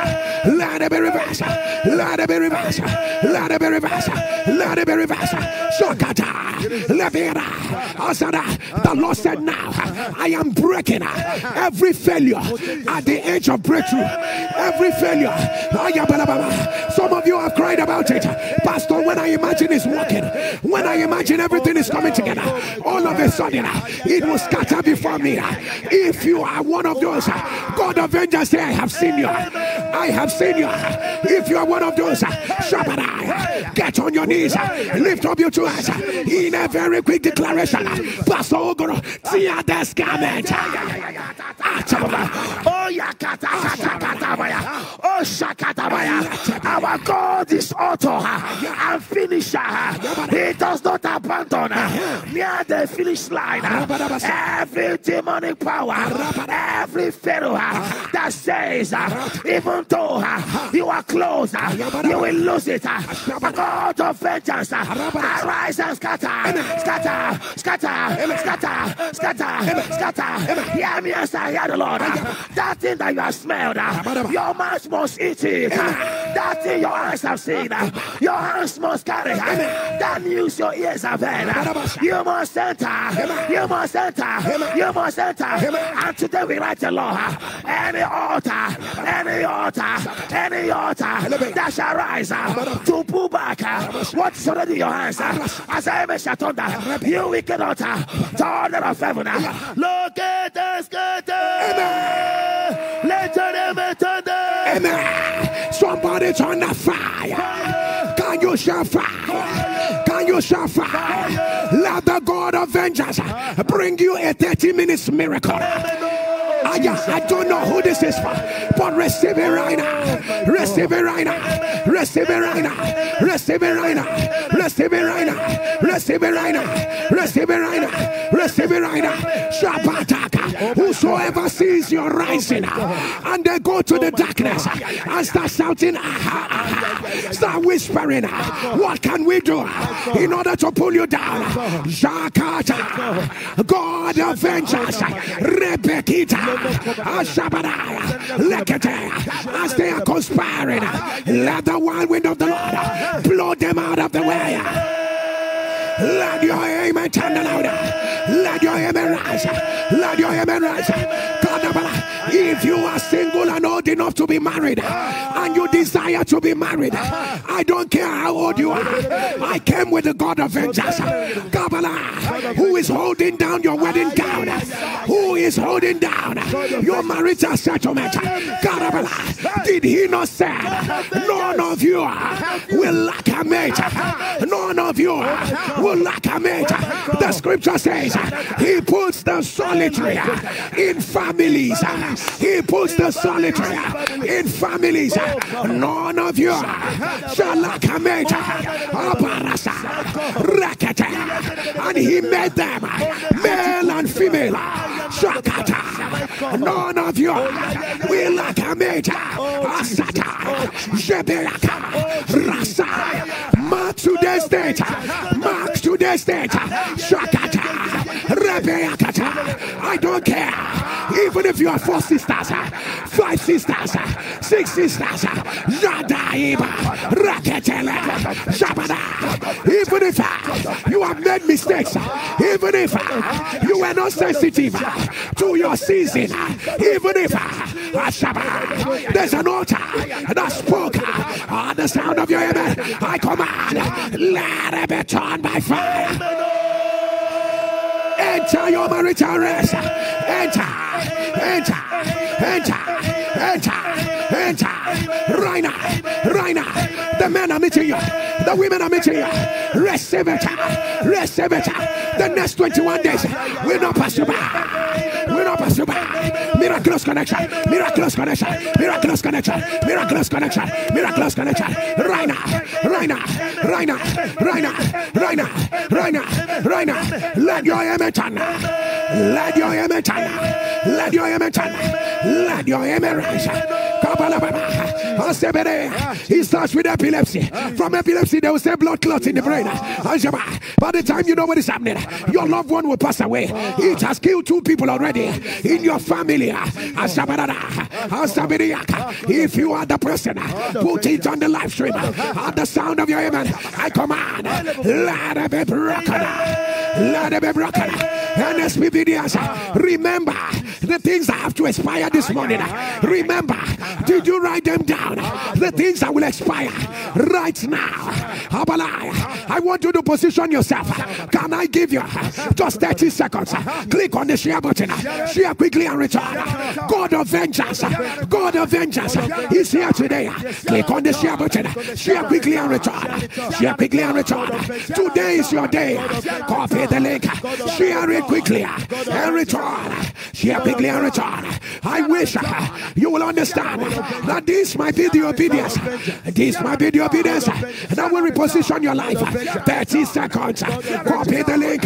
let it be reversed, let it be reversed, let it be reversed, let it be reversed, Shokata, Levera, Asada, the Lord said now, I am breaking every failure at the edge of breakthrough, every failure, some of you have cried about it, Pastor, when I imagine it's working, when I imagine everything is coming together, all of a sudden, it will scatter before me, if you are one of those, God of vengeance, say, I have seen you, I have seen you, if you are one of those, Shabbat, get on your knees, lift up your two hands in a very quick declaration. Pastor Ogoro, tear this garment. Our God is author and finisher. He does not abandon near the finish line. Every demonic power, every pharaoh that says, even though you are close, you will lose it. The God of vengeance, arise and scatter, scatter, scatter, scatter, scatter, scatter. Hear me as I hear the Lord. That thing that you have smelled, your mouth must eat it. That thing your eyes have seen, uh, your hands must carry. Uh, that news your ears have heard. Uh, you must enter, you must enter, you must enter. And today we write the law. Any altar, any altar, any altar that shall rise to pull back what's already in your hands. As I shut on that, you wicked altar, daughter of heaven. Look at us, get Let your name thunder. Amen. Somebody on the fire. Can you shout fire? Can you shout fire? Let the God of vengeance bring you a 30 minutes miracle. I, I don't know who this is for, but receive it right now. Receive it right now. Receive it right now. Receive it right now. Receive it right now. Receive it right now. Receive it right now. Receive it right now. Shabbataka. Whosoever sees your rising and they go to the darkness and start shouting, aha, aha, start whispering, ah, what can we do in order to pull you down? Jakata, God of vengeance, Rebekita, Ah, Ashabadaya, Lekete, as they are conspiring, let the whirlwind of the Lord blow them out of the way. Let your amen turn louder. Let your amen rise. Let your amen rise. If you are single and old enough to be married and you desire to be married, I don't care how old you are. I came with the God of vengeance. Kabbalah, who is holding down your wedding gown, who is holding down your marital settlement. Kabbalah, did he not say, None of you will lack a mate? None of you will lack a mate. The scripture says, He puts the solitary in families. He puts the solitary in families. None of you shall lack a mate. And he made them male and female. Shakata, none of you will lack a mate. Asata, Jebeaka, Rasa, mark today's date. Mark today's date. Shakata. I don't care. Even if you are four sisters, five sisters, six sisters. Even if uh, you have made mistakes, even if uh, you were not sensitive to your season, even if uh, Shabba, there's an altar that spoke on the sound of your amen. I command, let it be turned by fire. Enter your marital rest. Enter, enter, enter, enter, enter. Right now, right now. The men are meeting you. The women are meeting you. Receive it. Receive it. The next 21 days will not pass you by. You by. Miraculous connection. Miraculous connection. Miraculous connection. Miraculous connection. Miraculous connection. Right now. Right now. Right now. Right now. Right now. Right now. Right. Let your amen turn. Let your amen turn. Let your amen turn. Let your amen rise. He starts with epilepsy. From epilepsy, they will say blood clots in the brain. By the time you know what is happening, your loved one will pass away. It has killed two people already in your family. If you are the person, put it on the live stream. At the sound of your amen, I command, let it be broken. Let it be broken. NSPPDs, remember the things that have to expire this morning. Remember, did you write them down? The things that will expire right now. I want you to position yourself. Can I give you just 30 seconds? Click on the share button. Share quickly and return. God of vengeance. God of vengeance. He's here today. Click on the share button. Share quickly and return. Share quickly and return. Today is your day. Copy the link. Share it quickly and return. Share quickly and return. I wish you will understand that this might be the obedience. This might be the obedience that will reposition your life. 30 seconds. Copy the link.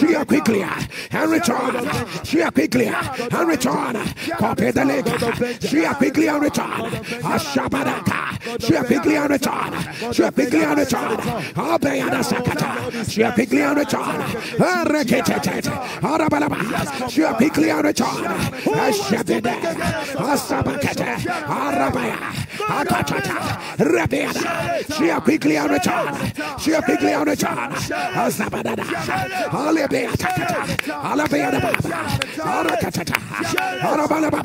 Share quickly and return. Share quickly and return. Copy the link. Share quickly and return. Ashabadaka. Share quickly and return. Share quickly and return. Abayana Sakata. Share quickly and return. Reketet. Arabalaba. Share quickly and return. Ashabede. Asabakete. Arabaya. Rebeada. Share quickly and return. Share quickly and return. Asabadada. Alebea baba. Arakatata. Arabalaba.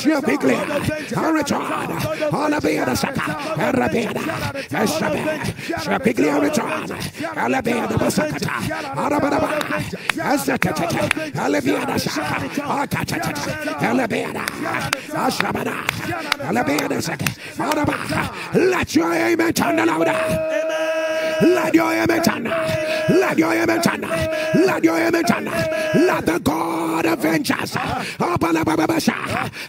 Share quickly and return. Alebea saka. Arabeada. Ashabe. Share quickly and return. Alebea basakata. Arabalaba. Asakatata. Alebea saka. Akatata. Alebea. Ashabada. Alebea saka. Let your amen turn louder. Let your amen turn. Let your amen turn. Let your amen turn. Let the God of vengeance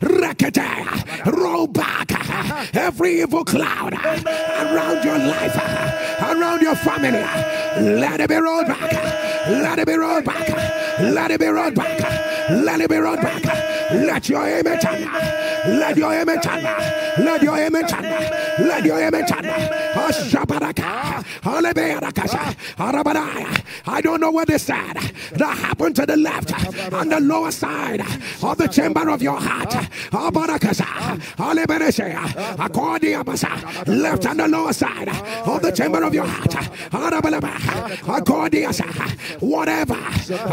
Rakete roll back every evil cloud around your life, around your family. Let it be rolled back. Let it be rolled back. Let it be rolled back. Let it be rolled back. Let your amen turn. Let your amen turn. Let your amen turn. Let your amen turn. Ashabaraka. Alebearakasha. Arabadaya. I don't know what they said that happened to the left and the lower side of the chamber of your heart. Abarakasa. Aleberesha. Akordiabasa. Left and the lower side of the chamber of your heart. Arabalaba. Akordiasa. Whatever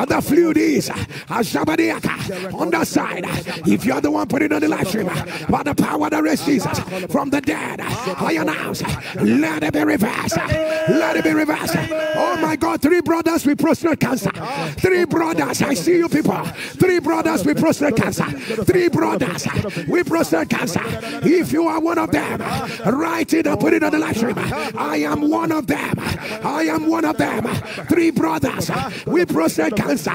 the fluid is. Ashabadiaka. On the side. If you're the one putting on the live stream, by the power that raised Jesus from the dead, I announce, let it be reversed. Let it be reversed. Oh my God, three brothers with prostate cancer. Three brothers, I see you people. Three brothers with prostate cancer. Three brothers with prostate cancer. If you are one of them, write it and put it on the live stream. I am one of them. I am one of them. Three brothers with prostate cancer.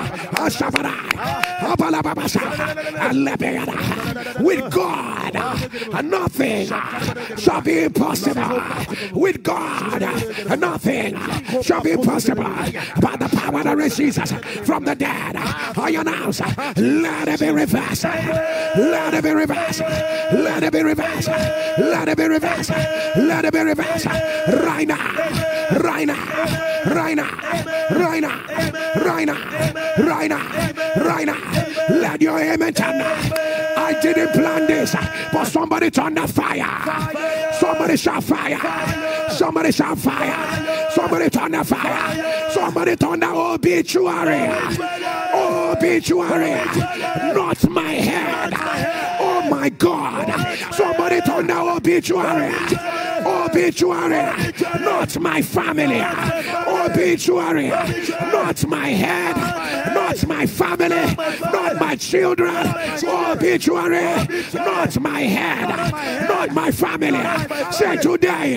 With God, uh, nothing uh, shall be impossible. With God, uh, nothing shall be impossible. By the power that raised Jesus from the dead, I announce, let it be reversed. Let it be reversed. Let it be reversed. Let it be reversed. Let it be reversed. Right now. Right now. Right now. Right now. Right now. Right now. Right now. Let your amen turn. I didn't plan this, uh, but somebody turn the fire. Somebody shot fire. Somebody shot fire. Somebody turn the fire. Somebody turn the obituary. Obituary. Not my head. Oh my God. Somebody turn the obituary. Obituary. Not my family. Obituary. Not my head. Not my family. Not my children. Obituary. Not my head. Not my family. Say today.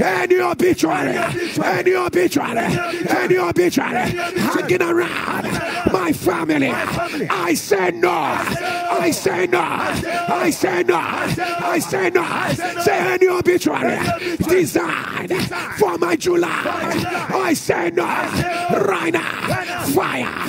Any obituary. Any obituary. Any obituary. Hanging around my family. I say no. I say no. I say no. I say no. Say any obituary designed for my July. I say no. Right now. Fire.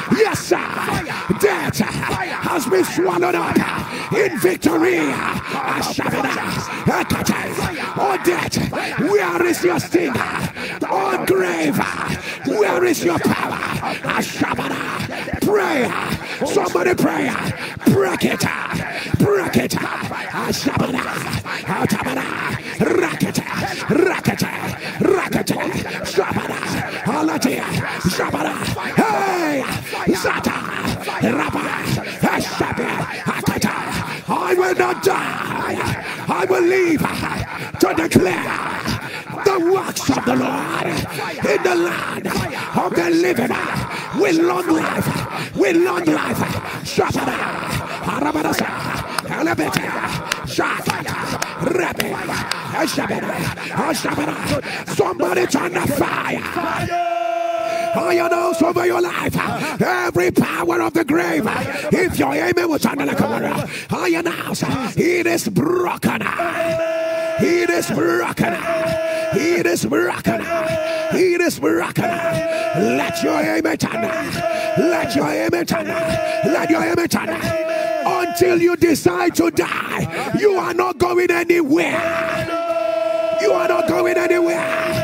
Yes, sir. Death uh, has been swallowed up uh, in victory. Ah, Ashabara. Akata. Ah, oh, death, where is your sting? Oh, grave, where is your power? Ah, Ashabara. Prayer. Somebody pray. Break it. Break it. Rakata. Rakata. Rakata. Shabara. Alatia. Shabara. Hey. Zata. Rabba. Ashabara. Akata. I will not die. I will live to declare the works of the Lord in the land of the living with long life, with long life. Shabada, Arabadasa, Rabbi, Shabada, Shabada. Somebody turn the fire. I announce over your life every power of the grave. If your amen was under the camera, I announce it is broken. It is broken. It is broken. It is broken. Let your amen turn. Let your amen turn. Let your amen turn. Until you decide to die, you are not going anywhere. You are not going anywhere.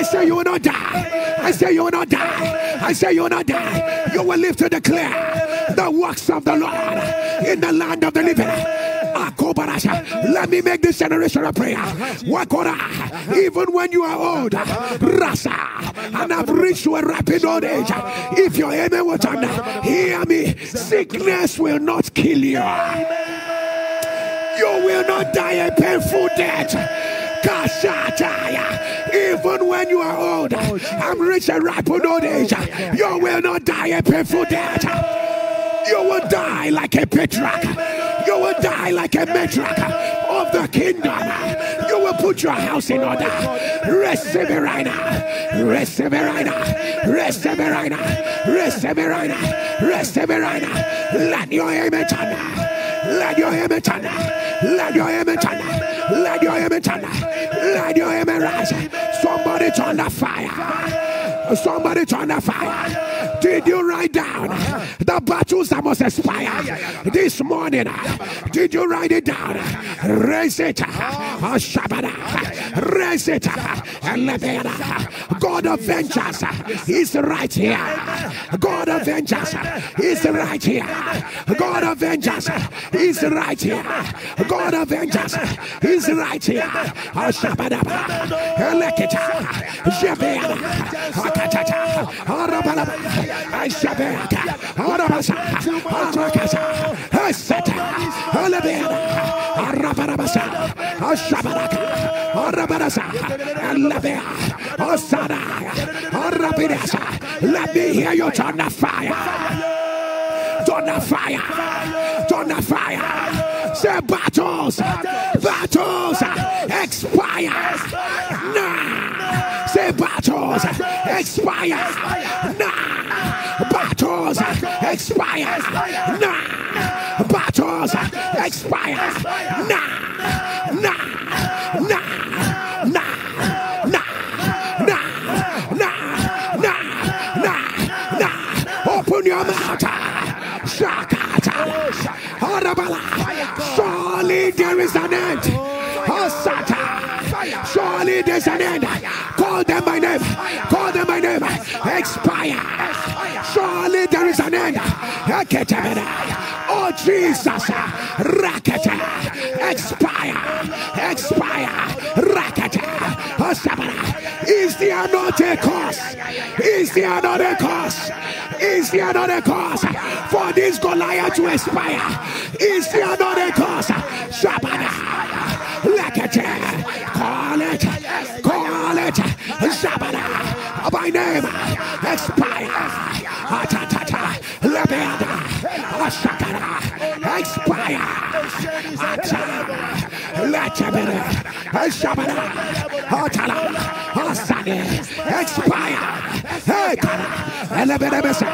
I say you will not die. I say you will not die. I say you will not die. You will live to declare the works of the Lord in the land of the living. Ah, Akobarasha. Let me make this generation a prayer. Wakora. Even when you are old, Rasa, and have reached to a rapid old age, if your amen was under, hear me. Sickness will not kill you. You will not die a painful death. Kashataya. Even when you are old oh, and reach a rapid oh, oh, old age, you will not die a painful death. You will die like a patriarch. You will die like a matriarch of the kingdom. You will put your house in order. Receive it right now. Receive it right now. Receive it right now. Receive it right now. Receive it right now. Let your amen turn. Let your image turn. Let your image turn. Let your image turn. Let your image rise. Somebody turn the fire. Somebody turn the fire. Did you write down the battles that must expire this morning? Did you write it down? Raise it. Shabada. Raise it. God of vengeance is right here. God of vengeance is right here. God of vengeance is right here. God of vengeance is right here. Shabada. Elekita. Jebeda. Akatata. Shabeka. Arabasa. Atrakasa. Eseta. Elebeda. Arabarabasa. Ashabaraka. Arabarasa. Elebea. Osada. Arabidasa. Let me hear you turn the fire. Turn the fire. Turn the fire. Say battles. Battles. Expire. Now battles expire now. Battles expire now. Battles expire now. Now. Now. Now. open your mouth. Shakata. Horrible. Surely there is an end. satan. Surely there's an end. Call them by name. Call them by name. Expire. Surely there is an end. Oh Jesus. Rakete. Expire. Expire. Osabara. Is there not a cause? Is there not a cause? Is there not a cause for this Goliath to expire? Is there not a cause? Shabada. Lekete. Shabada. By name. Expire. Lebeda. Ashakara. Expire. Lechabere, Eshabara, Atala, Asane, Expire, Ekara, Eleberebesa,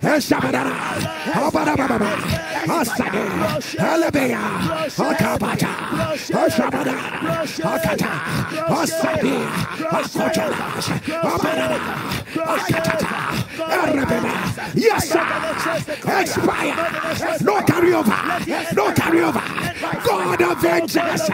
Eshabara, no carryover, no carryover, God of vengeance.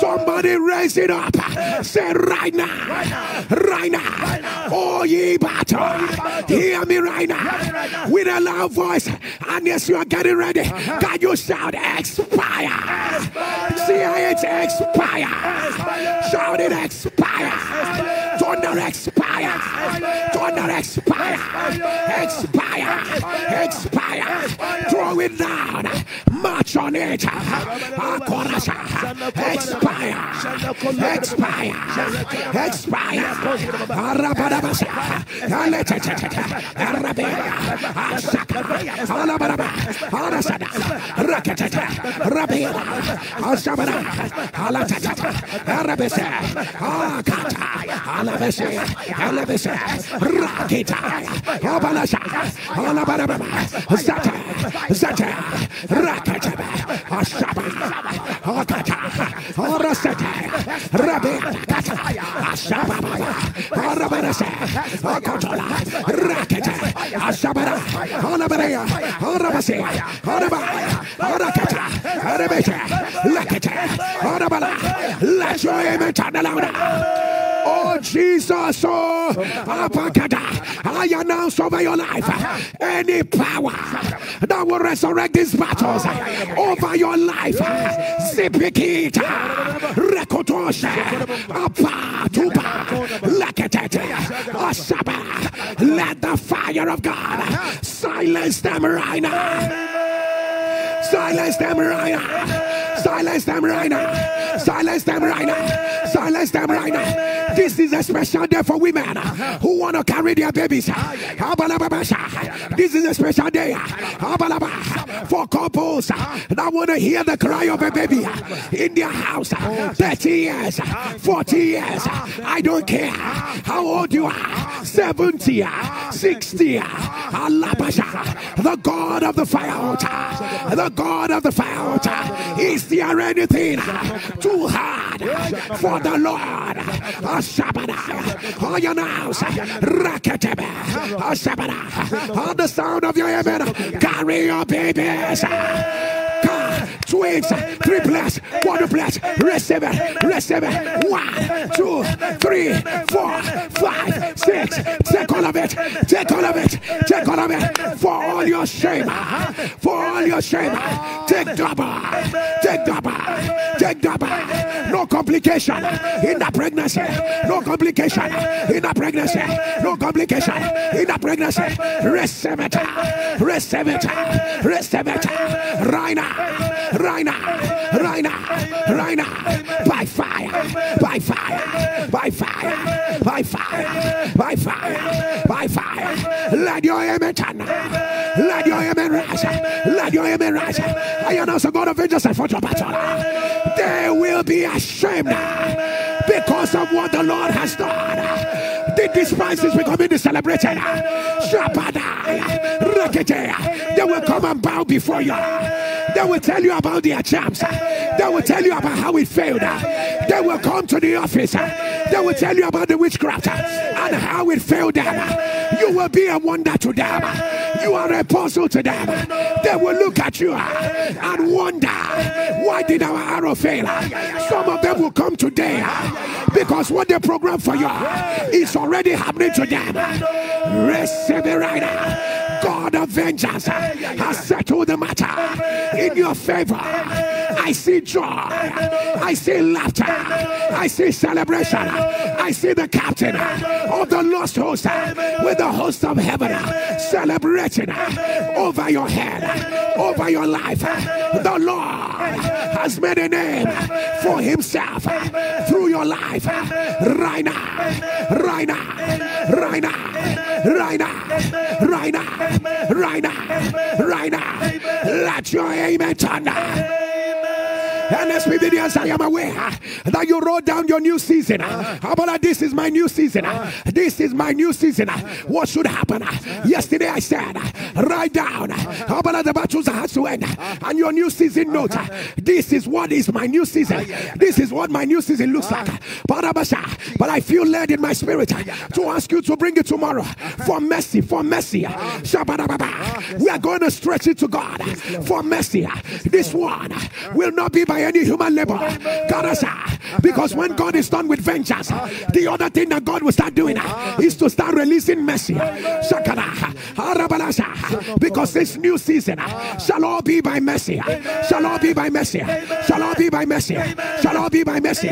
Somebody raise it up. Say right now. Right now. Oh, ye battle. Oh, Hear me right now. With a loud voice. And yes, you are getting ready. Uh-huh. Can you shout expire? See how it's expire. Shout it expire. Thunder expire. Thunder expire. Expire. Expire. Throw it down. March on it. Akorasa. Expire. Expire. Expire. Arabea. Asaka. Alabaraba. Arasada. Rakatata. Rabea. Asabara. Alatata. Arabese. Akata. Alabese. Alabesa, Rakita, Abanasha, Anabaraba, Zata, Zata, Rakata, Ashaba, Akata, Arasata, Rabbi, Kata, Ashaba, Arabarasa, Akotola, Rakata, Ashabara, Anabarea, Arabasi, Araba, Arakata, Arabeta, Lakata, Arabala, let your image and allow Oh Jesus, oh I announce over your life any power that will resurrect these battles over your life. Zipikita, Rekotosha, Apa, Tuba, Lakatete, Asaba. Let the fire of God silence them right now. Silence them right now. Silence them right now. Silence them right now. Silence them right now. This is a special day for women uh, who want to carry their babies. Uh, this is a special day uh, for couples that want to hear the cry of a baby in their house. 30 years, 40 years, I don't care how old you are 70, 60. The God of the fire altar, the God of the fire altar. Is there anything too hard for the Lord? On your nose, on the sound of your amen, carry your babies twins, triplets, quadruplets, receive it, receive it. One, two, three, four, five, six. Take all of it, take all of it, take all of it. For all your shame, for all your shame. Take double, take double, take double. No complication in the pregnancy, no complication in the pregnancy, no complication in the pregnancy. Receive it, receive it, receive it. Right now, right now, right now, right now. By fire, by fire, by fire, by fire, by fire, by fire. Let your amen turn. Let your amen rise. Let your amen rise. I announce the God of vengeance and for your battle. They will be ashamed because of what the Lord has done. The despise is becoming the celebration. They will come and bow before you. They will tell you about their charms. They will tell you about how it failed. They will come to the office. They will tell you about the witchcraft and how it failed them. You will be a wonder to them. You are a puzzle to them. They will look at you and wonder, why did our arrow fail? Some of them will come today because what they programmed for you is already happening to them. Receive it right now. God of vengeance has settled the matter. In your favor. I see joy. I see laughter. I see celebration. I see the captain of the lost host with the host of heaven celebrating over your head, over your life. The Lord has made a name for himself through your life. Right now, right now, right now, right now, right now, right now, right now. Let your amen thunder. And be the I am aware that you wrote down your new season. How about that? This is my new season. This is my new season. What should happen? Yesterday I said, write down. How about? The battles has to end. And your new season note. This is what is my new season. This is what my new season looks like. But I feel led in my spirit to ask you to bring it tomorrow for mercy, for mercy. We are going to stretch it to God for mercy. This one will not be by any human labor. Because when God is done with vengeance, the other thing that God will start doing is to start releasing mercy. Because this new season shall all be by mercy. Shall all be by mercy. Shall all be by mercy. Shall all be by mercy.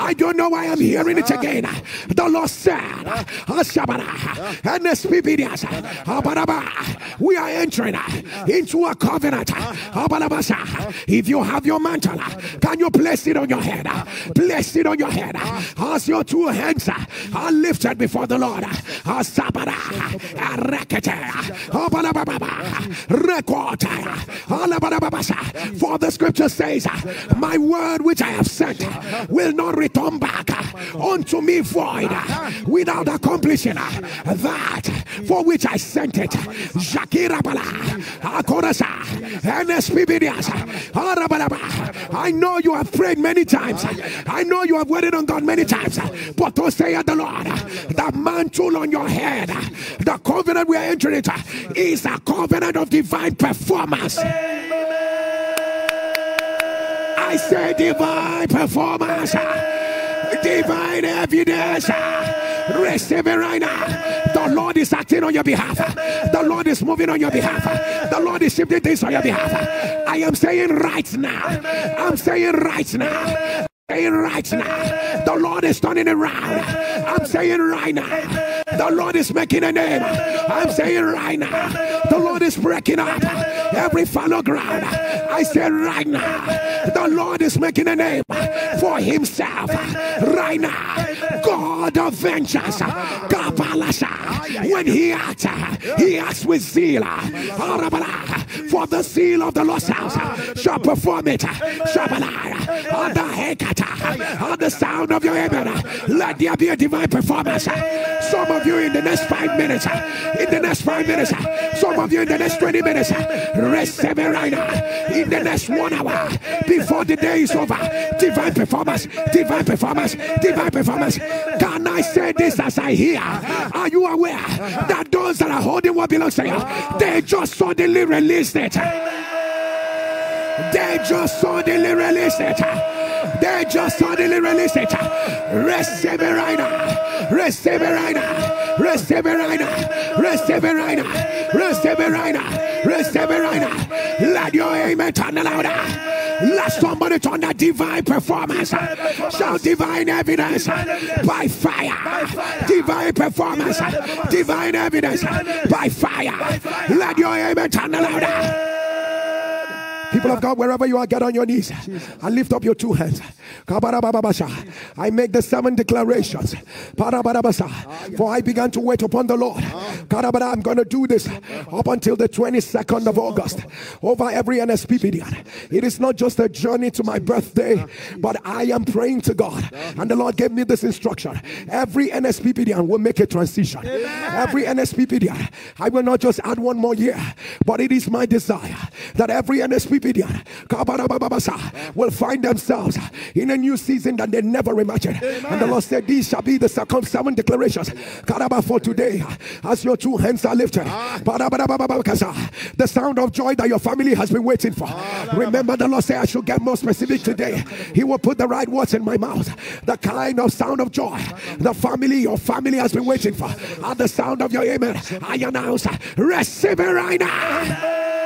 I don't know why I'm hearing it again. The Lord said, we are entering into a covenant. If you have your mantle, can you place it on your head? Place it on your head. As your two hands are lifted before the Lord. For the scripture says, My word which I have sent will not return back unto me void without accomplishing that for which I sent it. I know you have prayed many times. I know you have waited on God many times. But to say at the Lord, the mantle on your head, the covenant we are entering into is a covenant of divine performance. I say divine performance, divine evidence. Receive it right now. The Lord is acting on your behalf. The Lord is moving on your behalf. The Lord is shifting things on your behalf. I am saying right now. I'm saying right now. Saying right now, the Lord is turning around. I'm saying right now, the Lord is making a name. I'm saying right now, the Lord is breaking up every fallow ground. I say right now, the Lord is making a name for himself. Right now, God of vengeance, Kabalasa. When he acts, he acts with zeal. For the seal of the lost house shall perform it. Shabala. On the On the sound of your amen. Let there be a divine performance. Some of you in the next five minutes. In the next five minutes. Some of you in the next 20 minutes. Receive right now. In the next one hour. Before the day is over. Divine performance. Divine performance. Divine performance. Can I say this as I hear? Are you aware that those that are holding what belongs to you, they just suddenly released it? They just suddenly released it. They just suddenly released it. Receive it right. Receive it right. Receive it right. Receive it right. Receive it right. Receive it right. Let your amen turn louder. Let somebody turn that divine performance. Shout divine evidence by fire. Divine performance. Divine evidence by fire. Let your amen turn louder. People of God, wherever you are, get on your knees and lift up your two hands. I make the seven declarations. For I began to wait upon the Lord. I'm going to do this up until the 22nd of August over every NSPPD. It is not just a journey to my birthday, but I am praying to God. And the Lord gave me this instruction. Every NSPPD will make a transition. Every NSPPD, I will not just add one more year, but it is my desire that every Will find themselves in a new season that they never imagined. And the Lord said, These shall be the circum seven declarations. For today, as your two hands are lifted, ah. the sound of joy that your family has been waiting for. Ah. Remember, the Lord said, I should get more specific today. He will put the right words in my mouth. The kind of sound of joy the family, your family has been waiting for. At the sound of your amen, I announce, receive it right now.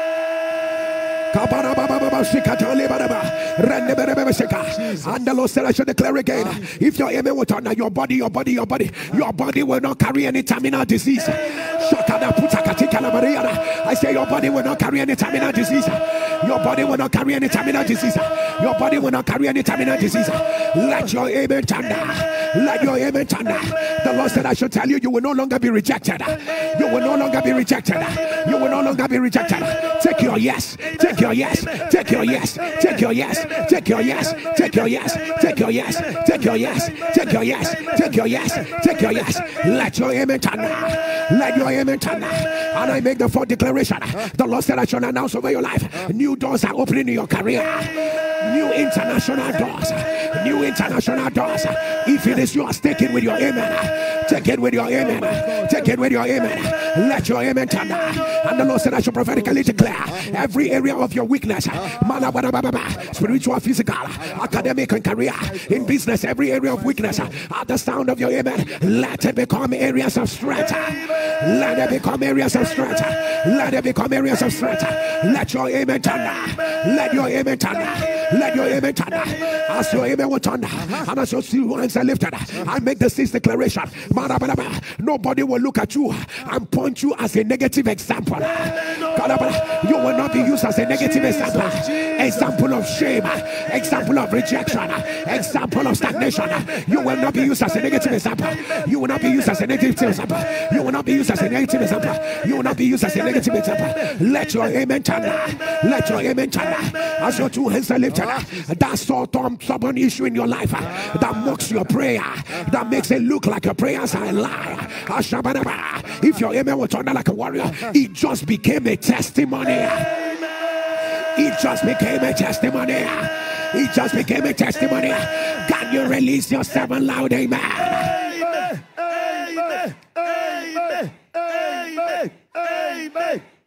And the Lord said, I should declare again if your amen will turn your body, your body, your body, your body will not carry any terminal disease. I say, Your body will not carry any terminal disease. Your body will not carry any terminal disease. Your body will not carry any terminal disease. Let your amen turn Let your turn The Lord said, I should tell you, you will no longer be rejected. You will no longer be rejected. You will no longer be rejected. Take your yes. Take your yes. Take your yes. Take your yes. Take your yes. Take your yes. Take your yes. Take your yes. Take your yes. Take your yes. Take your yes. Let your turn Let your turn And I make the fourth declaration. The Lord said, I shall announce over your life. New doors are opening in your career. New international doors. New international doors. If it is yours, take it with your amen. Take it with your amen. Take it with your amen. Let your amen turn And the Lord said, I shall prophetically declare every area of your weakness, spiritual, physical, academic, and career, in business, every area of weakness, at the sound of your amen, let it become areas of strength. Let it become areas of strength. Let it become areas of strength. Let your amen turn. Let your amen turn. Let your amen turn. As your amen will turn, and as your two hands are lifted, I make the sixth declaration. Nobody will look at you and point you as a negative example. You will not be used as a negative example. Example of shame, example of rejection, example of stagnation. You will not be used as a negative example. You will not be used as a negative example. You will not be used as a negative example. You will not be used as a negative example. Let your amen turn. Let your amen turn. As your two hands are lifted, that sort of stubborn issue in your life that mocks your prayer, that makes it look like your prayers are a lie. If your amen will turn out like a warrior, it just became a testimony. It just became a testimony. It just became a testimony. Can you release your seven loud amen? Amen. Amen. Amen. Amen.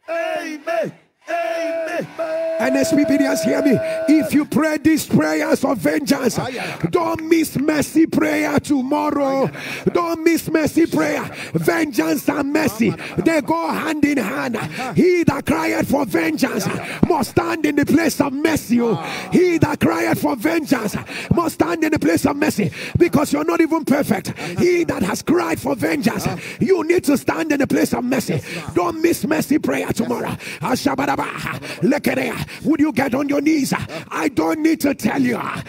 Amen. Amen. And NSPPDs, hear me. If you pray these prayers of vengeance, don't miss mercy prayer tomorrow. Don't miss mercy prayer. Vengeance and mercy, they go hand in hand. He that cried for vengeance must stand in the place of mercy. Oh. He that cried for vengeance must stand in the place of mercy because you're not even perfect. He that has cried for vengeance, you need to stand in the place of mercy. Don't miss mercy prayer tomorrow. Would you get on your knees? I don't need to tell you. And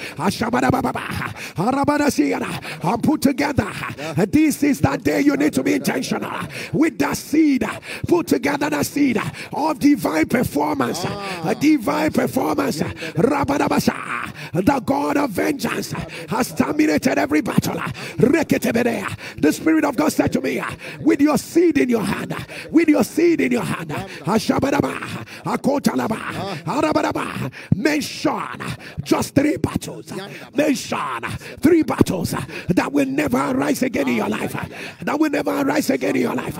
put together. This is that day you need to be intentional with that seed. Put together the seed of divine performance. A divine performance. The God of vengeance has terminated every battle. The Spirit of God said to me, with your seed in your hand, with your seed in your hand, Ashabadaba, Akotalaba, Arabadaba, mention just three battles. Mention three battles that will never arise again in your life. That will never arise again in your life.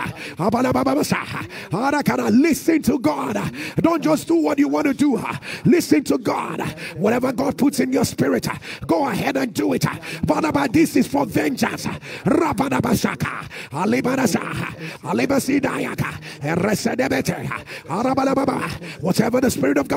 Listen to God. Don't just do what you want to do. Listen to God. Whatever God puts in your spirit, go ahead and do it. But this is for vengeance. Rabadabashaka, Alibarasa, Alibasidayaka, Whatever the Spirit of God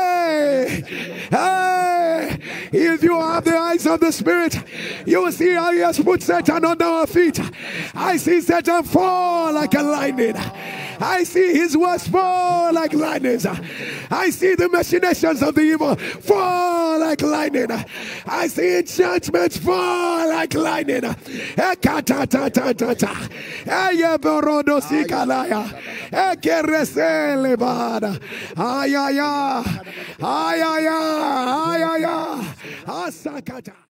hey. Hey! If you have the eyes of the Spirit, you will see how He has put Satan under our feet. I see Satan fall like a lightning. I see his words fall like lightning. I see the machinations of the evil fall like lightning. I see enchantments fall like lightning. Ayaya. Ayaya. Asakata.